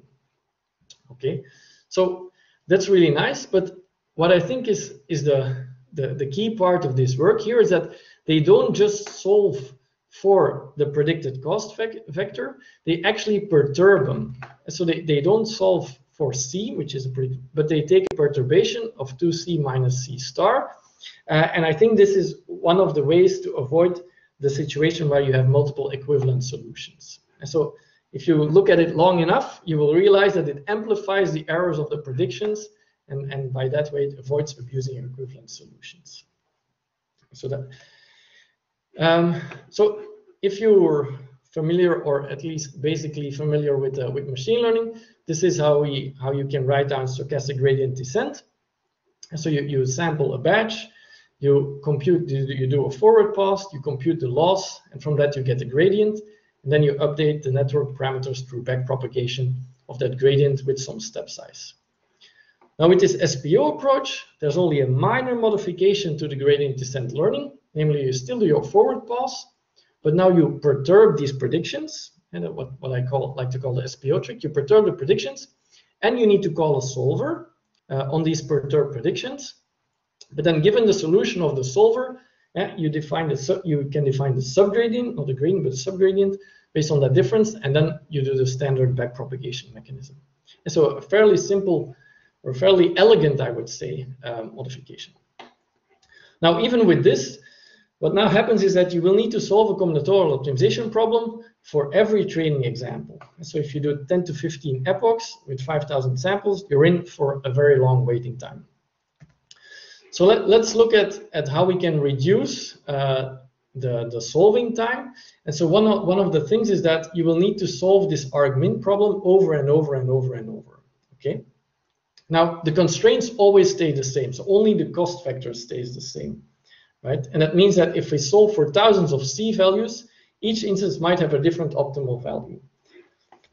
Okay, so that's really nice, but what I think is, is the, the, the key part of this work here is that they don't just solve for the predicted cost vector, they actually perturb them. So they, they don't solve for C, which is a but they take a perturbation of 2C minus C star. Uh, and I think this is one of the ways to avoid the situation where you have multiple equivalent solutions. And so if you look at it long enough, you will realize that it amplifies the errors of the predictions, and, and by that way, it avoids abusing equivalent solutions. So that, um, so if you're familiar, or at least basically familiar with uh, with machine learning, this is how we how you can write down stochastic gradient descent. So you, you sample a batch, you compute, you do a forward pass, you compute the loss, and from that you get the gradient, and then you update the network parameters through backpropagation of that gradient with some step size. Now with this SPO approach, there's only a minor modification to the gradient descent learning, namely you still do your forward pass, but now you perturb these predictions, and what, what I call like to call the SPO trick, you perturb the predictions, and you need to call a solver uh, on these perturbed predictions, but then given the solution of the solver, yeah, you define the you can define the subgradient, not the gradient, but the subgradient based on that difference, and then you do the standard backpropagation mechanism. And so a fairly simple or fairly elegant, I would say, um, modification. Now, even with this, what now happens is that you will need to solve a combinatorial optimization problem for every training example. So if you do 10 to 15 epochs with 5,000 samples, you're in for a very long waiting time. So let, us look at, at how we can reduce uh, the, the solving time. And so one of, one of the things is that you will need to solve this argmin problem over and over and over and over, okay? Now, the constraints always stay the same, so only the cost factor stays the same, right? And that means that if we solve for thousands of C values, each instance might have a different optimal value.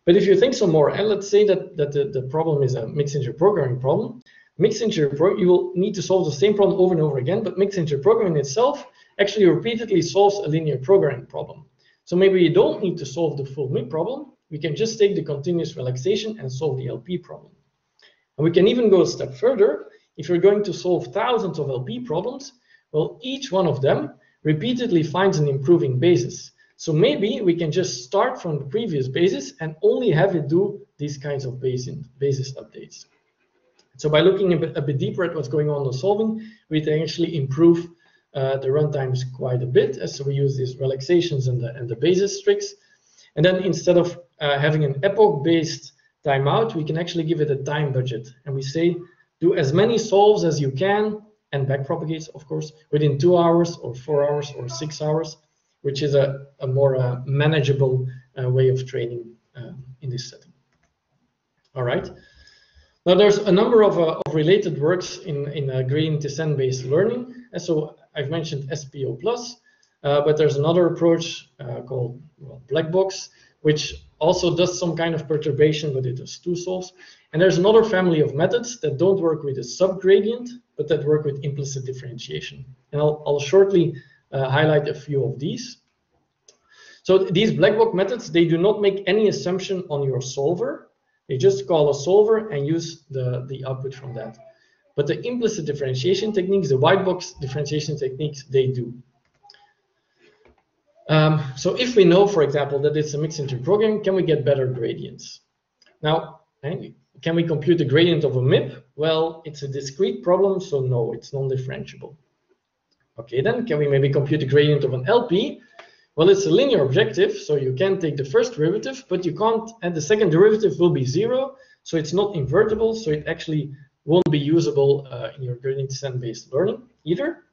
But if you think some more, and let's say that, that the, the problem is a mixed integer programming problem, mixed integer you will need to solve the same problem over and over again, but mixed integer programming itself actually repeatedly solves a linear programming problem. So maybe you don't need to solve the full MIP problem. We can just take the continuous relaxation and solve the LP problem. And we can even go a step further. If you're going to solve thousands of LP problems, well, each one of them repeatedly finds an improving basis. So maybe we can just start from the previous basis and only have it do these kinds of basis, basis updates. So by looking a bit, a bit deeper at what's going on in solving, we can actually improve uh, the runtimes quite a bit. So we use these relaxations and the, and the basis tricks. And then instead of uh, having an epoch-based timeout, we can actually give it a time budget. And we say, do as many solves as you can and backpropagates, of course, within two hours or four hours or six hours which is a, a more uh, manageable uh, way of training uh, in this setting. All right. Now there's a number of, uh, of related works in, in uh, gradient descent-based learning. And so I've mentioned SPO+, uh, but there's another approach called well, black box, which also does some kind of perturbation, but it does two solves. And there's another family of methods that don't work with a subgradient, but that work with implicit differentiation. And I'll, I'll shortly uh, highlight a few of these. So these black box methods, they do not make any assumption on your solver. They just call a solver and use the, the output from that. But the implicit differentiation techniques, the white box differentiation techniques, they do. Um, so if we know, for example, that it's a mixed integer program, can we get better gradients? Now, can we compute the gradient of a MIP? Well, it's a discrete problem, so no, it's non-differentiable. Okay, then can we maybe compute the gradient of an LP? Well, it's a linear objective, so you can take the first derivative, but you can't, and the second derivative will be zero, so it's not invertible, so it actually won't be usable uh, in your gradient descent-based learning either.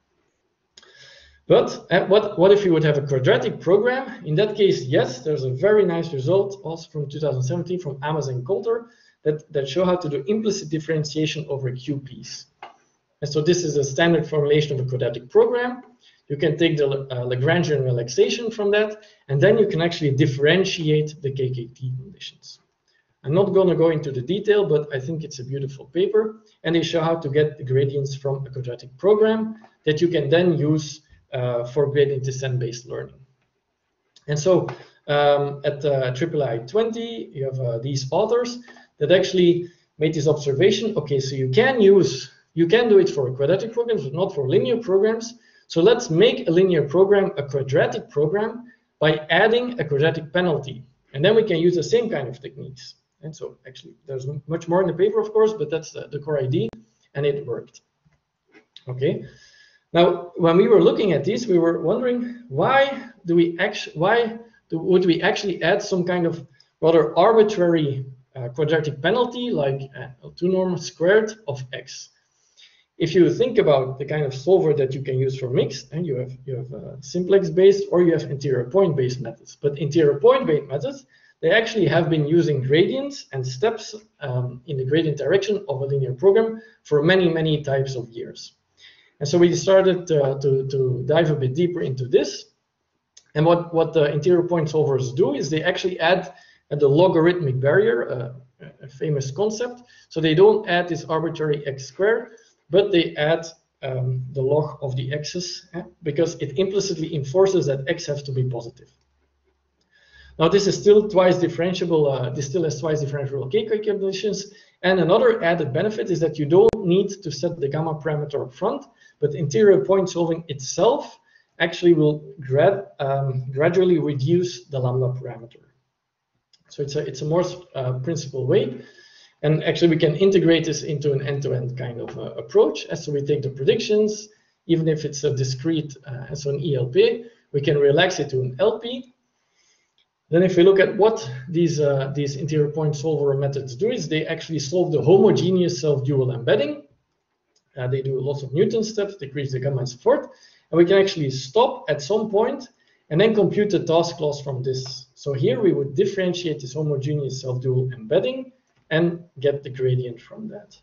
But uh, what, what if you would have a quadratic program? In that case, yes, there's a very nice result also from 2017 from Amos and Kolter that, that show how to do implicit differentiation over QPs. And so this is a standard formulation of a quadratic program. You can take the uh, Lagrangian relaxation from that, and then you can actually differentiate the KKT conditions. I'm not going to go into the detail, but I think it's a beautiful paper, and they show how to get the gradients from a quadratic program that you can then use uh, for gradient descent-based learning. And so um, at uh, AAAI 20, you have uh, these authors that actually made this observation. Okay, so you can use you can do it for quadratic programs, but not for linear programs. So let's make a linear program a quadratic program by adding a quadratic penalty. And then we can use the same kind of techniques. And so actually, there's much more in the paper, of course, but that's the, the core idea, and it worked. Okay. Now, when we were looking at this, we were wondering why do we actually why do, would we actually add some kind of rather arbitrary uh, quadratic penalty like uh, 2 norm squared of x? If you think about the kind of solver that you can use for mix, and you have you have uh, simplex-based or you have interior point-based methods. But interior point-based methods, they actually have been using gradients and steps um, in the gradient direction of a linear program for many, many types of years. And so we started uh, to, to dive a bit deeper into this. And what, what the interior point solvers do is they actually add uh, the logarithmic barrier, uh, a famous concept. So they don't add this arbitrary x squared, but they add um, the log of the x's eh, because it implicitly enforces that x has to be positive. Now this is still twice differentiable, uh, this still has twice differentiable KKT conditions. And another added benefit is that you don't need to set the gamma parameter up front, but interior point solving itself actually will um, gradually reduce the lambda parameter. So it's a, it's a more uh, principled way. And actually, we can integrate this into an end-to-end -end kind of uh, approach. As so we take the predictions, even if it's a discrete, uh, so an ILP, we can relax it to an LP. Then if we look at what these, uh, these interior point solver methods do is they actually solve the homogeneous self-dual embedding. Uh, they do lots of Newton steps, decrease the gamma and so forth. And we can actually stop at some point and then compute the task loss from this. So here we would differentiate this homogeneous self-dual embedding and get the gradient from that.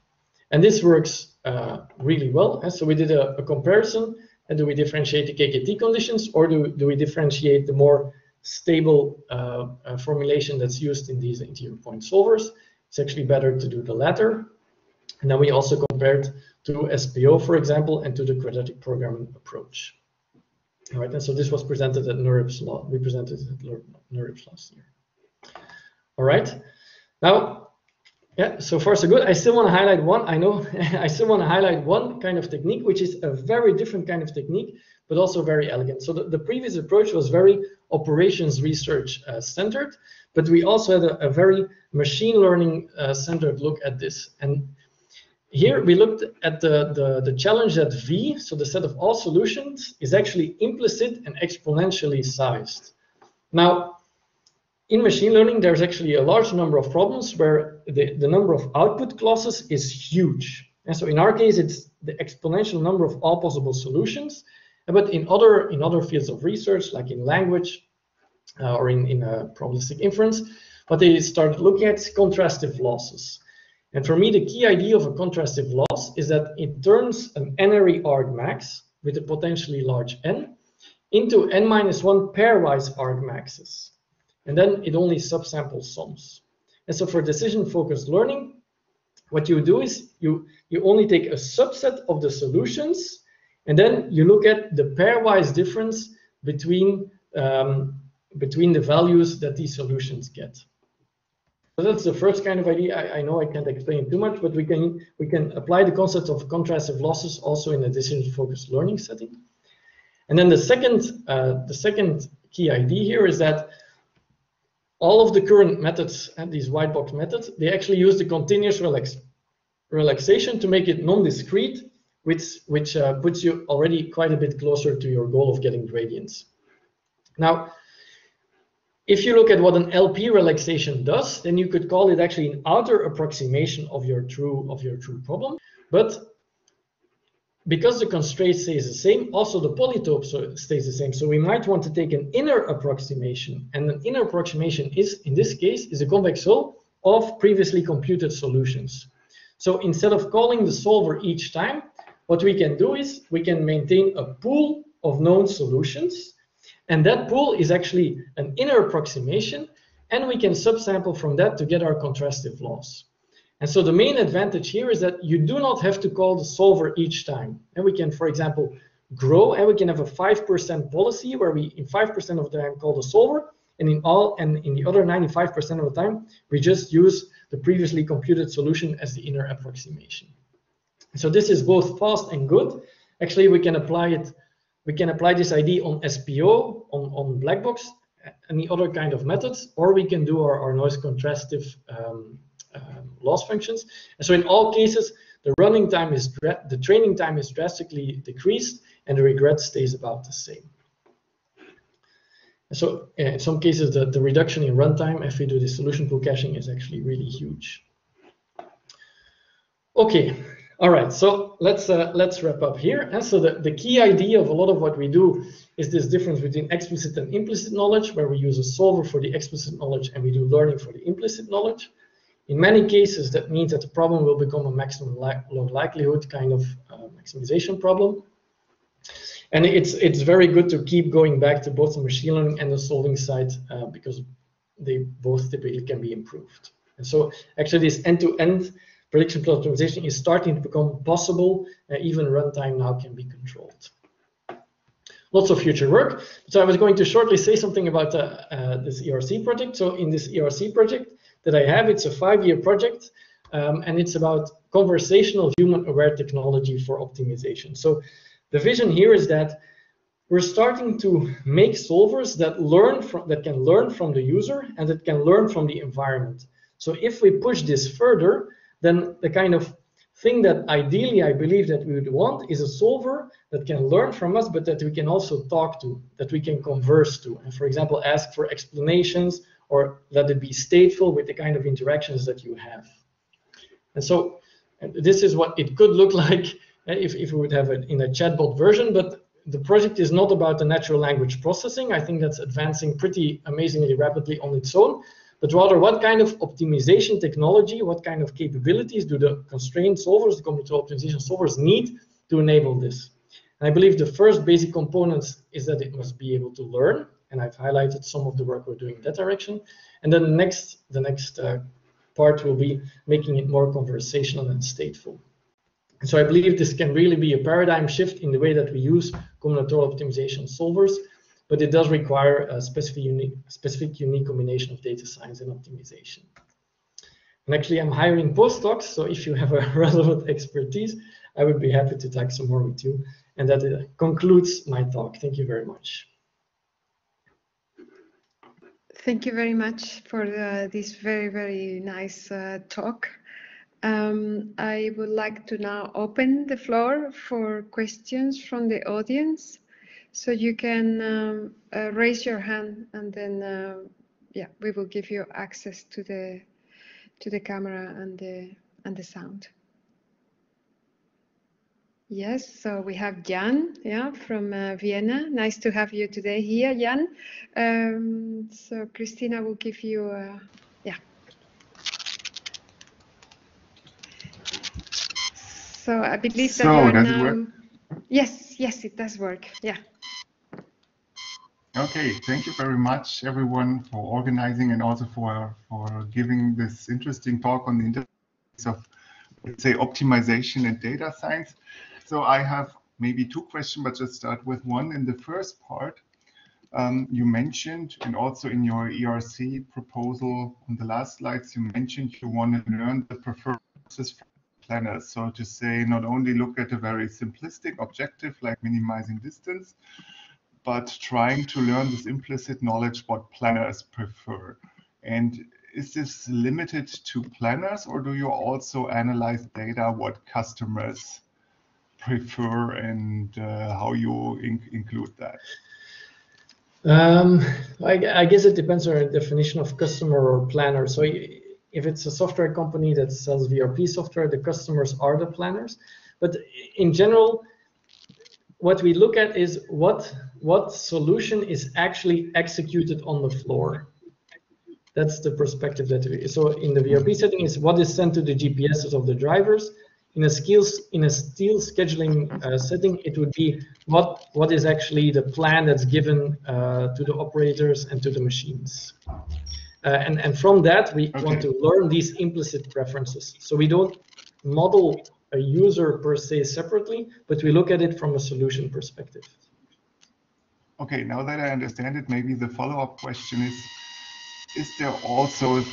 And this works uh, really well. And so we did a, a, comparison. And do we differentiate the KKT conditions or do, do we differentiate the more stable uh, uh, formulation that's used in these interior point solvers? It's actually better to do the latter. And then we also compared to SPO, for example, and to the quadratic programming approach. All right, and so this was presented at NeurIPS law. We presented it at NeurIPS last year. All right. Now, Yeah, so far so good. I still want to highlight one. I know I still want to highlight one kind of technique, which is a very different kind of technique, but also very elegant. So the, the previous approach was very operations research uh, centered, but we also had a, a very machine learning uh, centered look at this. And here we looked at the, the, the challenge that V, so the set of all solutions, is actually implicit and exponentially sized. Now, in machine learning, there's actually a large number of problems where the, the number of output classes is huge. And so in our case, it's the exponential number of all possible solutions. But in other, in other fields of research, like in language uh, or in, in uh, probabilistic inference, what they started looking at contrastive losses. And for me, the key idea of a contrastive loss is that it turns an n-ary argmax with a potentially large n into n minus one pairwise argmaxes and then it only subsamples sums. And so for decision-focused learning, what you do is you, you only take a subset of the solutions, and then you look at the pairwise difference between, um, between the values that these solutions get. So that's the first kind of idea. I, I, know I can't explain too much, but we can we can apply the concept of contrastive losses also in a decision-focused learning setting. And then the second uh, the second key idea here is that all of the current methods and these white box methods, they actually use the continuous relax relaxation to make it non-discrete, which, which uh, puts you already quite a bit closer to your goal of getting gradients. Now, if you look at what an LP relaxation does, then you could call it actually an outer approximation of your true of your true problem. But because the constraint stays the same, also the polytope stays the same. So we might want to take an inner approximation. And an inner approximation is, in this case, is a convex hull of previously computed solutions. So instead of calling the solver each time, what we can do is we can maintain a pool of known solutions. And that pool is actually an inner approximation. And we can subsample from that to get our contrastive loss. And so the main advantage here is that you do not have to call the solver each time. And we can, for example, grow and we can have a 5% policy where we in 5% of the time call the solver and in all and in the other 95% of the time we just use the previously computed solution as the inner approximation. So this is both fast and good. Actually, we can apply it, we can apply this idea on SPO, on, on black box, any other kind of methods, or we can do our, our noise contrastive um, um, loss functions. And so in all cases, the running time is the training time is drastically decreased, and the regret stays about the same. And so in some cases, the, the reduction in runtime, if we do the solution pool caching, is actually really huge. Okay, all right, so let's uh, let's wrap up here. And so the, the key idea of a lot of what we do is this difference between explicit and implicit knowledge, where we use a solver for the explicit knowledge and we do learning for the implicit knowledge. In many cases, that means that the problem will become a maximum li likelihood kind of uh, maximization problem. And it's, it's very good to keep going back to both the machine learning and the solving side uh, because they both typically can be improved. And so actually this end-to-end -end prediction plus optimization is starting to become possible. Uh, even runtime now can be controlled. Lots of future work. So I was going to shortly say something about uh, uh this ERC project. So in this ERC project, that I have. It's a five-year project, um, and it's about conversational human-aware technology for optimization. So the vision here is that we're starting to make solvers that learn from that can learn from the user and that can learn from the environment. So if we push this further, then the kind of thing that ideally I believe that we would want is a solver that can learn from us, but that we can also talk to, that we can converse to, and for example, ask for explanations or let it be stateful with the kind of interactions that you have. And so and this is what it could look like eh, if, if we would have it in a chatbot version, but the project is not about the natural language processing. I think that's advancing pretty amazingly rapidly on its own, but rather what kind of optimization technology, what kind of capabilities do the constraint solvers, the combinatorial optimization solvers need to enable this? And I believe the first basic components is that it must be able to learn and I've highlighted some of the work we're doing in that direction. And then the next, the next uh, part will be making it more conversational and stateful. And so I believe this can really be a paradigm shift in the way that we use combinatorial optimization solvers, but it does require a specific unique, specific unique combination of data science and optimization. And actually, I'm hiring postdocs, so if you have a relevant expertise, I would be happy to talk some more with you. And that uh, concludes my talk. Thank you very much. Thank you very much for uh, this very, very nice uh, talk. Um, I would like to now open the floor for questions from the audience. So you can um, uh, raise your hand and then, uh, yeah, we will give you access to the to the camera and the and the sound. Yes, so we have Jan, yeah, from uh, Vienna. Nice to have you today here, Jan. Um, so Christina will give you, uh, yeah. So I believe so, that now... it work? Yes, yes, it does work. Yeah. Okay, thank you very much, everyone, for organizing and also for for giving this interesting talk on the interface of, let's say, optimization and data science. So I have maybe two questions, but just start with one. In the first part, um, you mentioned, and also in your ERC proposal on the last slides, you mentioned you want to learn the preferences from planners. So to say, not only look at a very simplistic objective like minimizing distance, but trying to learn this implicit knowledge what planners prefer. And is this limited to planners, or do you also analyze data what customers prefer and uh, how you in include that? Um, I, I, guess it depends on the definition of customer or planner. So if it's a software company that sells VRP software, the customers are the planners. But in general, what we look at is what what solution is actually executed on the floor. That's the perspective that we. So in the VRP setting is what is sent to the GPSs of the drivers in a skills in a steel scheduling uh, setting, it would be what what is actually the plan that's given uh, to the operators and to the machines. Uh, and and from that we okay. want to learn these implicit preferences. So we don't model a user per se separately, but we look at it from a solution perspective. Okay, now that I understand it, maybe the follow-up question is: Is there also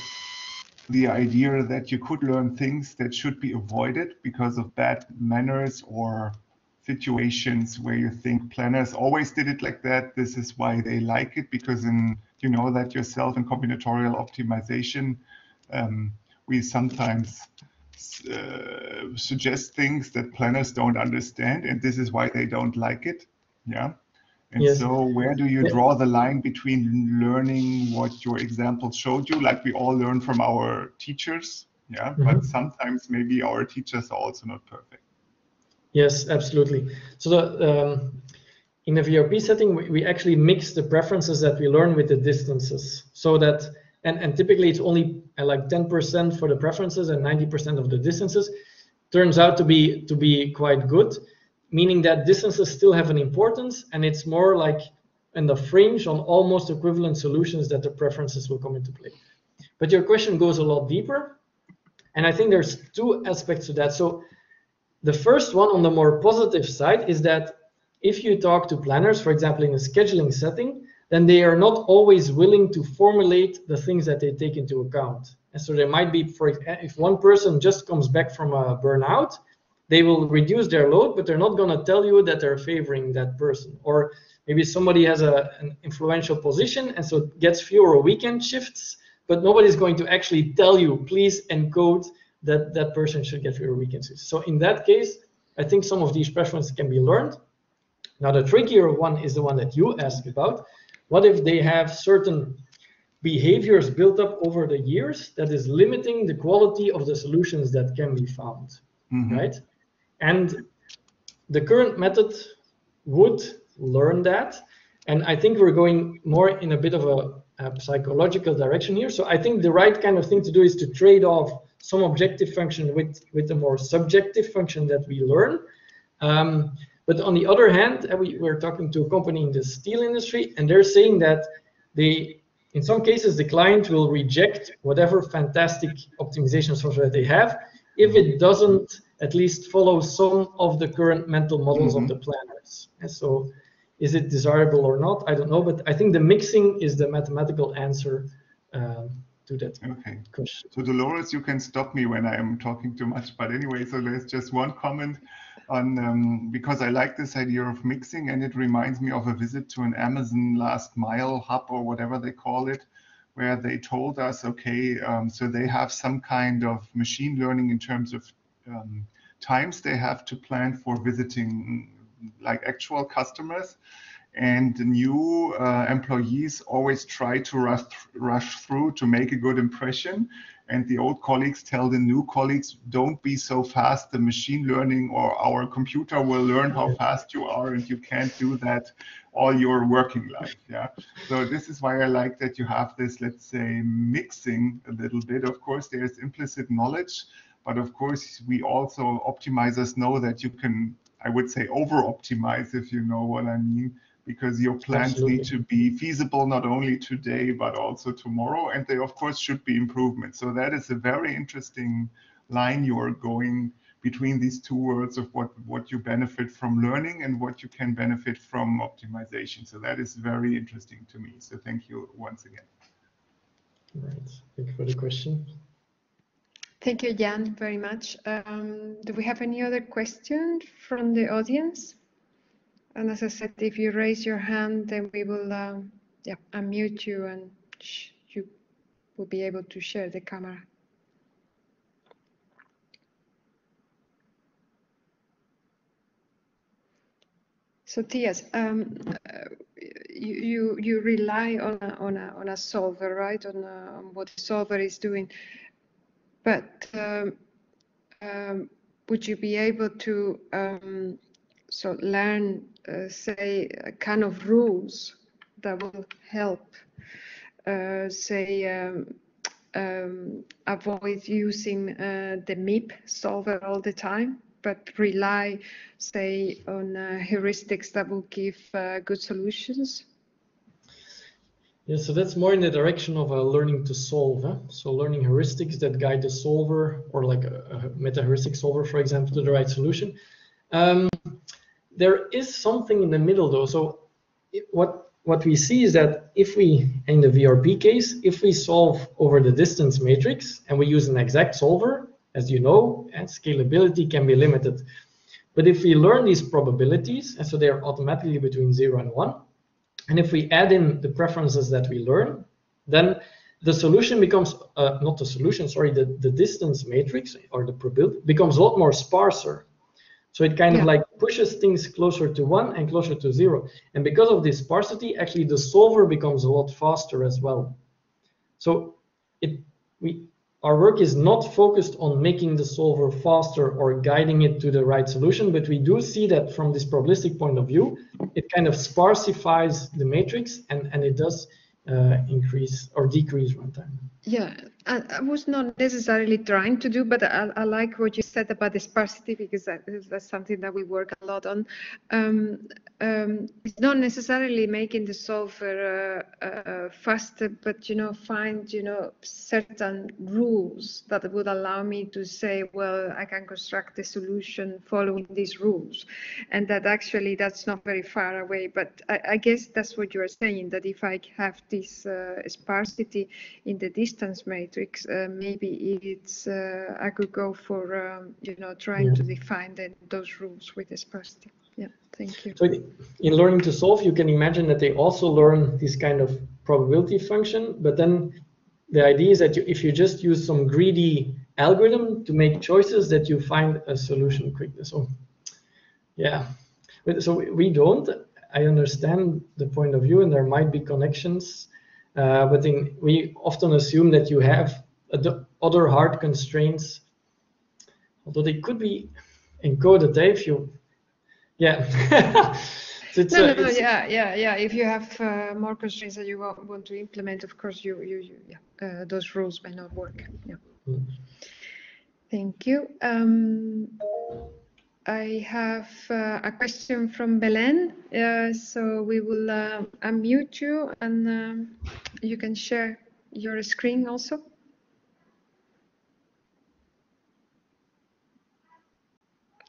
the idea that you could learn things that should be avoided because of bad manners or situations where you think planners always did it like that. This is why they like it because in you know that yourself in combinatorial optimization, um, we sometimes uh, suggest things that planners don't understand, and this is why they don't like it. Yeah. And yes. so where do you draw the line between learning what your example showed you, like we all learn from our teachers, yeah, mm-hmm. but sometimes maybe our teachers are also not perfect. Yes, absolutely. So the, um, in a VRP setting, we, we actually mix the preferences that we learn with the distances so that, and, and typically it's only uh, like 10% for the preferences and 90% of the distances turns out to be to be quite good meaning that distances still have an importance and it's more like in the fringe on almost equivalent solutions that the preferences will come into play. But your question goes a lot deeper. And I think there's two aspects to that. So the first one on the more positive side is that if you talk to planners, for example, in a scheduling setting, then they are not always willing to formulate the things that they take into account. And so there might be, for if one person just comes back from a burnout, they will reduce their load, but they're not going to tell you that they're favoring that person. Or maybe somebody has a, an influential position and so gets fewer weekend shifts, but nobody's going to actually tell you, please encode that that person should get fewer weekend shifts. So in that case, I think some of these preferences can be learned. Now the trickier one is the one that you asked about. What if they have certain behaviors built up over the years that is limiting the quality of the solutions that can be found, mm -hmm. right? And the current method would learn that. And I think we're going more in a bit of a, a, psychological direction here. So I think the right kind of thing to do is to trade off some objective function with, with a more subjective function that we learn. Um, but on the other hand, uh, we, we're talking to a company in the steel industry, and they're saying that they, in some cases, the client will reject whatever fantastic optimization software they have if it doesn't at least follow some of the current mental models mm-hmm. of the planners. And so is it desirable or not? I don't know, but I think the mixing is the mathematical answer um, to that Okay. question. So Dolores, you can stop me when I am talking too much. But anyway, so there's just one comment on um, because I like this idea of mixing, and it reminds me of a visit to an Amazon last mile hub or whatever they call it, where they told us, okay, um, so they have some kind of machine learning in terms of um, times they have to plan for visiting like actual customers. And the new uh, employees always try to rush, rush through to make a good impression. And the old colleagues tell the new colleagues don't be so fast. The machine learning or our computer will learn how fast you are and you can't do that all your working life. Yeah. So this is why i like that you have this let's say mixing a little bit. Of course there's implicit knowledge but of course we also optimizers know that you can i would say over optimize if you know what i mean because your plans Absolutely. need to be feasible not only today but also tomorrow and they of course should be improvements so that is a very interesting line you are going between these two words of what what you benefit from learning and what you can benefit from optimization so that is very interesting to me so thank you once again Right. Thank you for the question. Thank you, Jan, very much. Um, do we have any other question from the audience? And as I said, if you raise your hand, then we will um, yeah, unmute you and you will be able to share the camera. So Tias, um, uh, you, you you rely on a, on a on a solver, right? On, a, on what the solver is doing, but um, um, would you be able to um, so learn, uh, say, a kind of rules that will help, uh, say, um, um, avoid using uh, the MIP solver all the time, but rely, say, on uh, heuristics that will give uh, good solutions? Yeah, so that's more in the direction of uh, learning to solve. Huh? So learning heuristics that guide the solver, or like a, a meta heuristic solver, for example, to the right solution. Um, there is something in the middle though. So it, what what we see is that if we, in the VRP case, if we solve over the distance matrix and we use an exact solver, as you know, and scalability can be limited. But if we learn these probabilities, and so they are automatically between zero and one, and if we add in the preferences that we learn, then the solution becomes, uh, not the solution, sorry, the, the distance matrix or the probability becomes a lot more sparser. So it kind Yeah. of like pushes things closer to one and closer to zero. And because of this sparsity, actually the solver becomes a lot faster as well. So it we our work is not focused on making the solver faster or guiding it to the right solution, but we do see that from this probabilistic point of view, it kind of sparsifies the matrix and, and it does uh, increase or decrease runtime. Yeah, I, I was not necessarily trying to do, but I, I like what you said about the sparsity because that that's something that we work a lot on. Um, um, it's not necessarily making the solver uh, uh, faster, but you know, find you know certain rules that would allow me to say, well, I can construct the solution following these rules, and that actually that's not very far away. But I, I guess that's what you are saying that if I have this uh, sparsity in the distance matrix, uh, maybe it's uh, I could go for um, you know trying Yeah. to define those rules with sparsity. Yeah, thank you. So in learning to solve, you can imagine that they also learn this kind of probability function, but then the idea is that you, if you just use some greedy algorithm to make choices, that you find a solution quickly. So yeah, but so we don't. I understand the point of view, and there might be connections, uh, but in, we often assume that you have other hard constraints, although they could be encoded eh, if you yeah. So it's, No, uh, no, no, yeah, yeah, yeah. If you have uh, more constraints that you wa- want to implement, of course, you, you, you yeah, uh, those rules may not work. Yeah. Mm. Thank you. Um, I have uh, a question from Belen, uh, so we will uh, unmute you and um, you can share your screen also.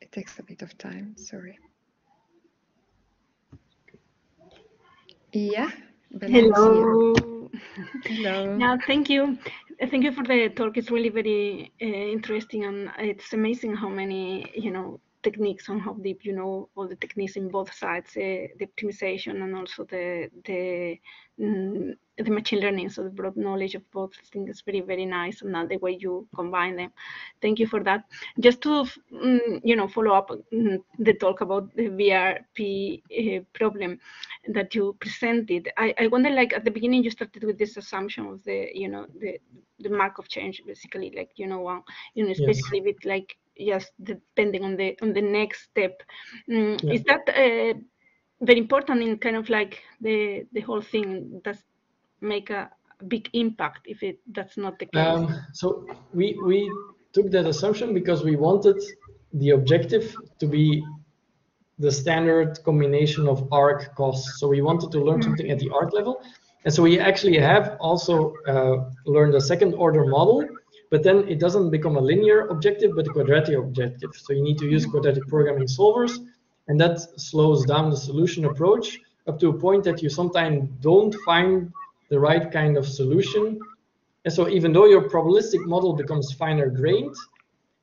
It takes a bit of time, sorry. Yeah. Belen. Hello. Hello. Yeah, thank you. thank you for the talk. It's really very uh, interesting, and it's amazing how many you know techniques on how deep you know all the techniques in both sides, uh, the optimization and also the the mm, the machine learning. So the broad knowledge of both things is very very nice, and now, the way you combine them. Thank you for that. Just to mm, you know follow up mm, the talk about the VRP uh, problem that you presented. I, I wonder like at the beginning you started with this assumption of the you know the the Markov chain basically like you know one you know especially yes. with like just depending on the on the next step. Mm, yeah. Is that uh, very important in kind of like the the whole thing does make a big impact if it that's not the case? Um, so we we took that assumption because we wanted the objective to be the standard combination of arc costs. So we wanted to learn mm -hmm. something at the arc level. And so we actually have also uh, learned a second order model but then it doesn't become a linear objective, but a quadratic objective. So you need to use quadratic programming solvers, and that slows down the solution approach up to a point that you sometimes don't find the right kind of solution. And so even though your probabilistic model becomes finer grained,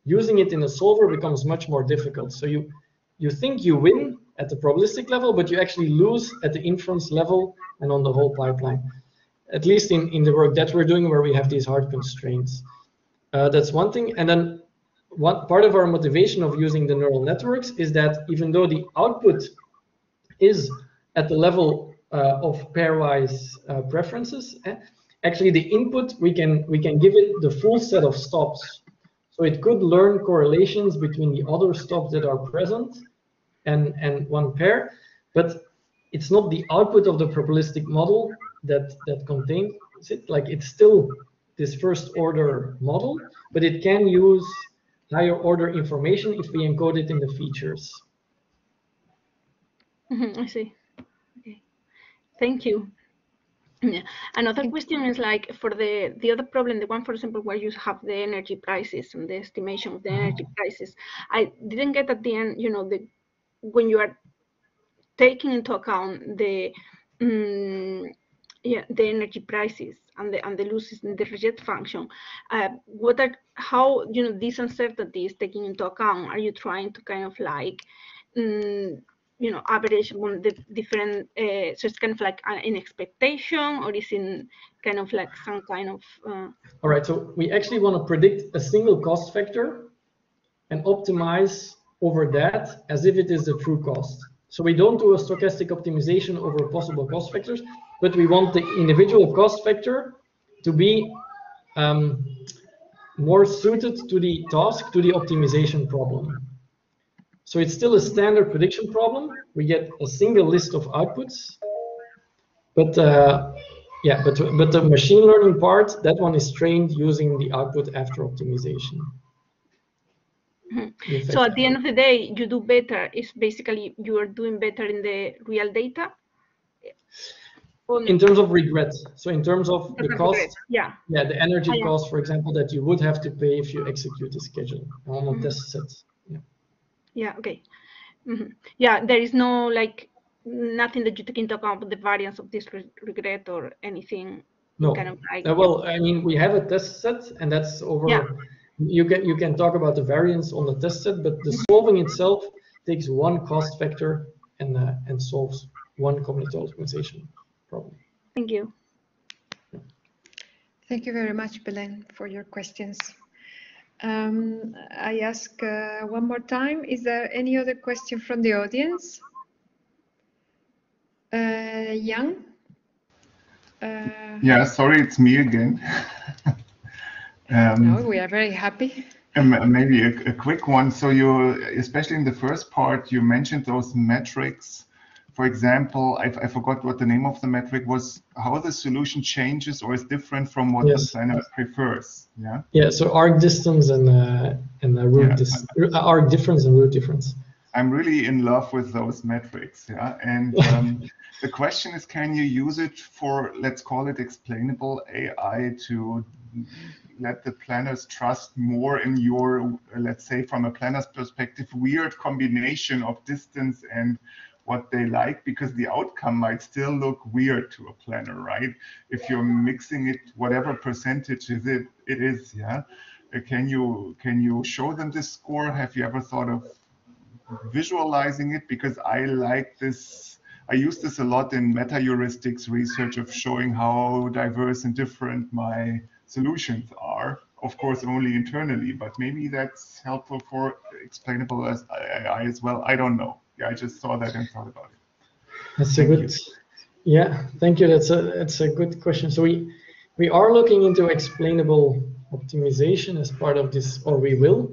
using it in a solver becomes much more difficult. So you, you think you win at the probabilistic level, but you actually lose at the inference level and on the whole pipeline. At least in, in the work that we're doing where we have these hard constraints. Uh, that's one thing. And then one part of our motivation of using the neural networks is that even though the output is at the level uh, of pairwise uh, preferences, eh, actually the input we can we can give it the full set of stops. So it could learn correlations between the other stops that are present and and one pair, but it's not the output of the probabilistic model that that contains it. Like it's still this first order model, but it can use higher order information if we encode it in the features. Mm -hmm, I see. Okay, thank you. Yeah. Another question is like for the the other problem, the one for example where you have the energy prices and the estimation of the energy prices. I didn't get at the end, you know, the when you are taking into account the um, yeah the energy prices and the and the losses in the regret function. Uh, what are how you know these uncertainties taking into account? Are you trying to kind of like um, you know average on the different uh, so it's kind of like an expectation or is in kind of like some kind of uh... all right so we actually want to predict a single cost factor and optimize over that as if it is the true cost so we don't do a stochastic optimization over possible cost factors but we want the individual cost factor to be um, more suited to the task, to the optimization problem. So it's still a standard prediction problem. We get a single list of outputs, but uh, yeah, but but the machine learning part, that one is trained using the output after optimization. Mm -hmm. So at the end of the day, you do better. Is basically you are doing better in the real data in terms of regret so in terms of the cost yeah. yeah the energy oh, cost for example that you would have to pay if you execute the schedule on a mm -hmm. test set yeah. Yeah okay. Mm -hmm. yeah there is no like nothing that you take into account the variance of this re regret or anything no. kind of like, uh, well i mean we have a test set and that's over. Yeah. you can you can talk about the variance on the test set but the solving itself takes one cost factor and uh, and solves one combinatorial optimization problem. Thank you. Thank you very much, Belen, for your questions. Um, I ask uh, one more time, is there any other question from the audience? Uh, Jan? Uh, yeah, sorry, it's me again. um, no, we are very happy. Um, maybe a, a, quick one. So you, especially in the first part, you mentioned those metrics for example, I, I, forgot what the name of the metric was, how the solution changes or is different from what yes. the planner prefers. Yeah. Yeah. So arc distance and uh, and the route yeah. dis arc difference and route difference. I'm really in love with those metrics. Yeah. And um, the question is, can you use it for let's call it explainable AI to let the planners trust more in your, let's say, from a planner's perspective, weird combination of distance and what they like because the outcome might still look weird to a planner, right? If you're mixing it, whatever percentage is it, it is, yeah. Uh, can you can you show them this score? Have you ever thought of visualizing it? Because I like this. I use this a lot in meta heuristics research of showing how diverse and different my solutions are. Of course, only internally, but maybe that's helpful for explainable as AI as well. I don't know. Yeah, I just saw that and thought about it. That's thank a good. You. Yeah, thank you. That's a that's a good question. So we we are looking into explainable optimization as part of this, or we will,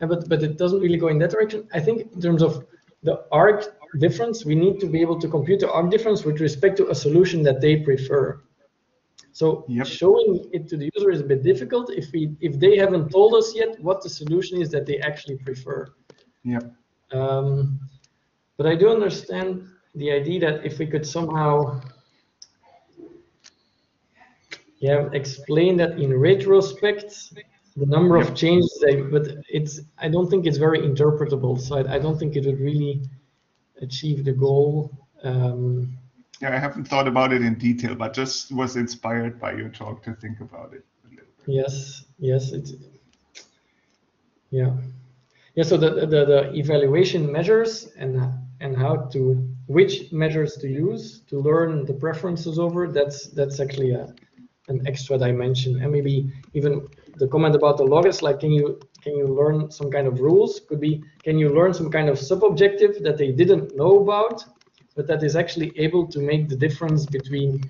but but it doesn't really go in that direction. I think in terms of the arc difference, we need to be able to compute the arc difference with respect to a solution that they prefer. So yep. showing it to the user is a bit difficult if we if they haven't told us yet what the solution is that they actually prefer. Yeah. Um, but I do understand the idea that if we could somehow yeah, explain that in retrospect, the number of changes, but it's I don't think it's very interpretable. So I, I don't think it would really achieve the goal. Um, yeah, I haven't thought about it in detail, but just was inspired by your talk to think about it. a little. Yes, yes, it's yeah, yeah. So the, the the evaluation measures and and how to which measures to use to learn the preferences over that's that's actually a an extra dimension. And maybe even the comment about the logos like can you can you learn some kind of rules? Could be can you learn some kind of sub-objective that they didn't know about but that is actually able to make the difference between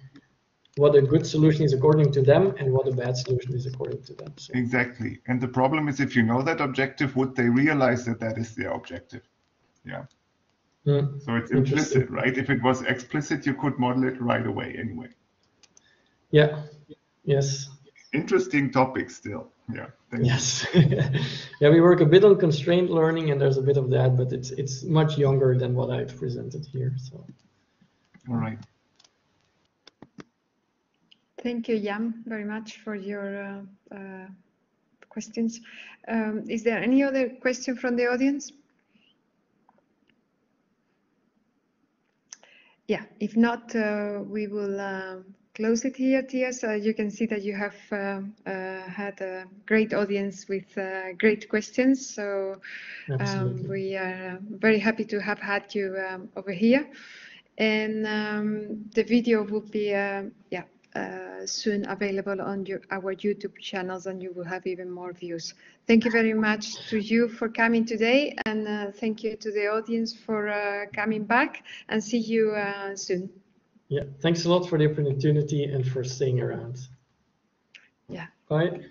what a good solution is according to them and what a bad solution is according to them so. exactly. And the problem is if you know that objective would they realize that that is their objective? Yeah mm, so it's implicit right if it was explicit you could model it right away anyway yeah Yes. Interesting topic still. Yeah. yes. yeah, we work a bit on constrained learning, and there's a bit of that, but it's it's much younger than what I've presented here. So. All right. Thank you, Jan, very much for your uh, uh, questions. Um, is there any other question from the audience? Yeah, if not, uh, we will uh, close it here, Tia. So you can see that you have uh, uh, had a great audience with uh, great questions. So um, we are very happy to have had you um, over here. And um, the video will be, uh, yeah, uh, soon available on your, our YouTube channels and you will have even more views. Thank you very much to you for coming today and uh, thank you to the audience for uh, coming back and see you uh, soon. Yeah, thanks a lot for the opportunity and for staying around. Yeah. Bye.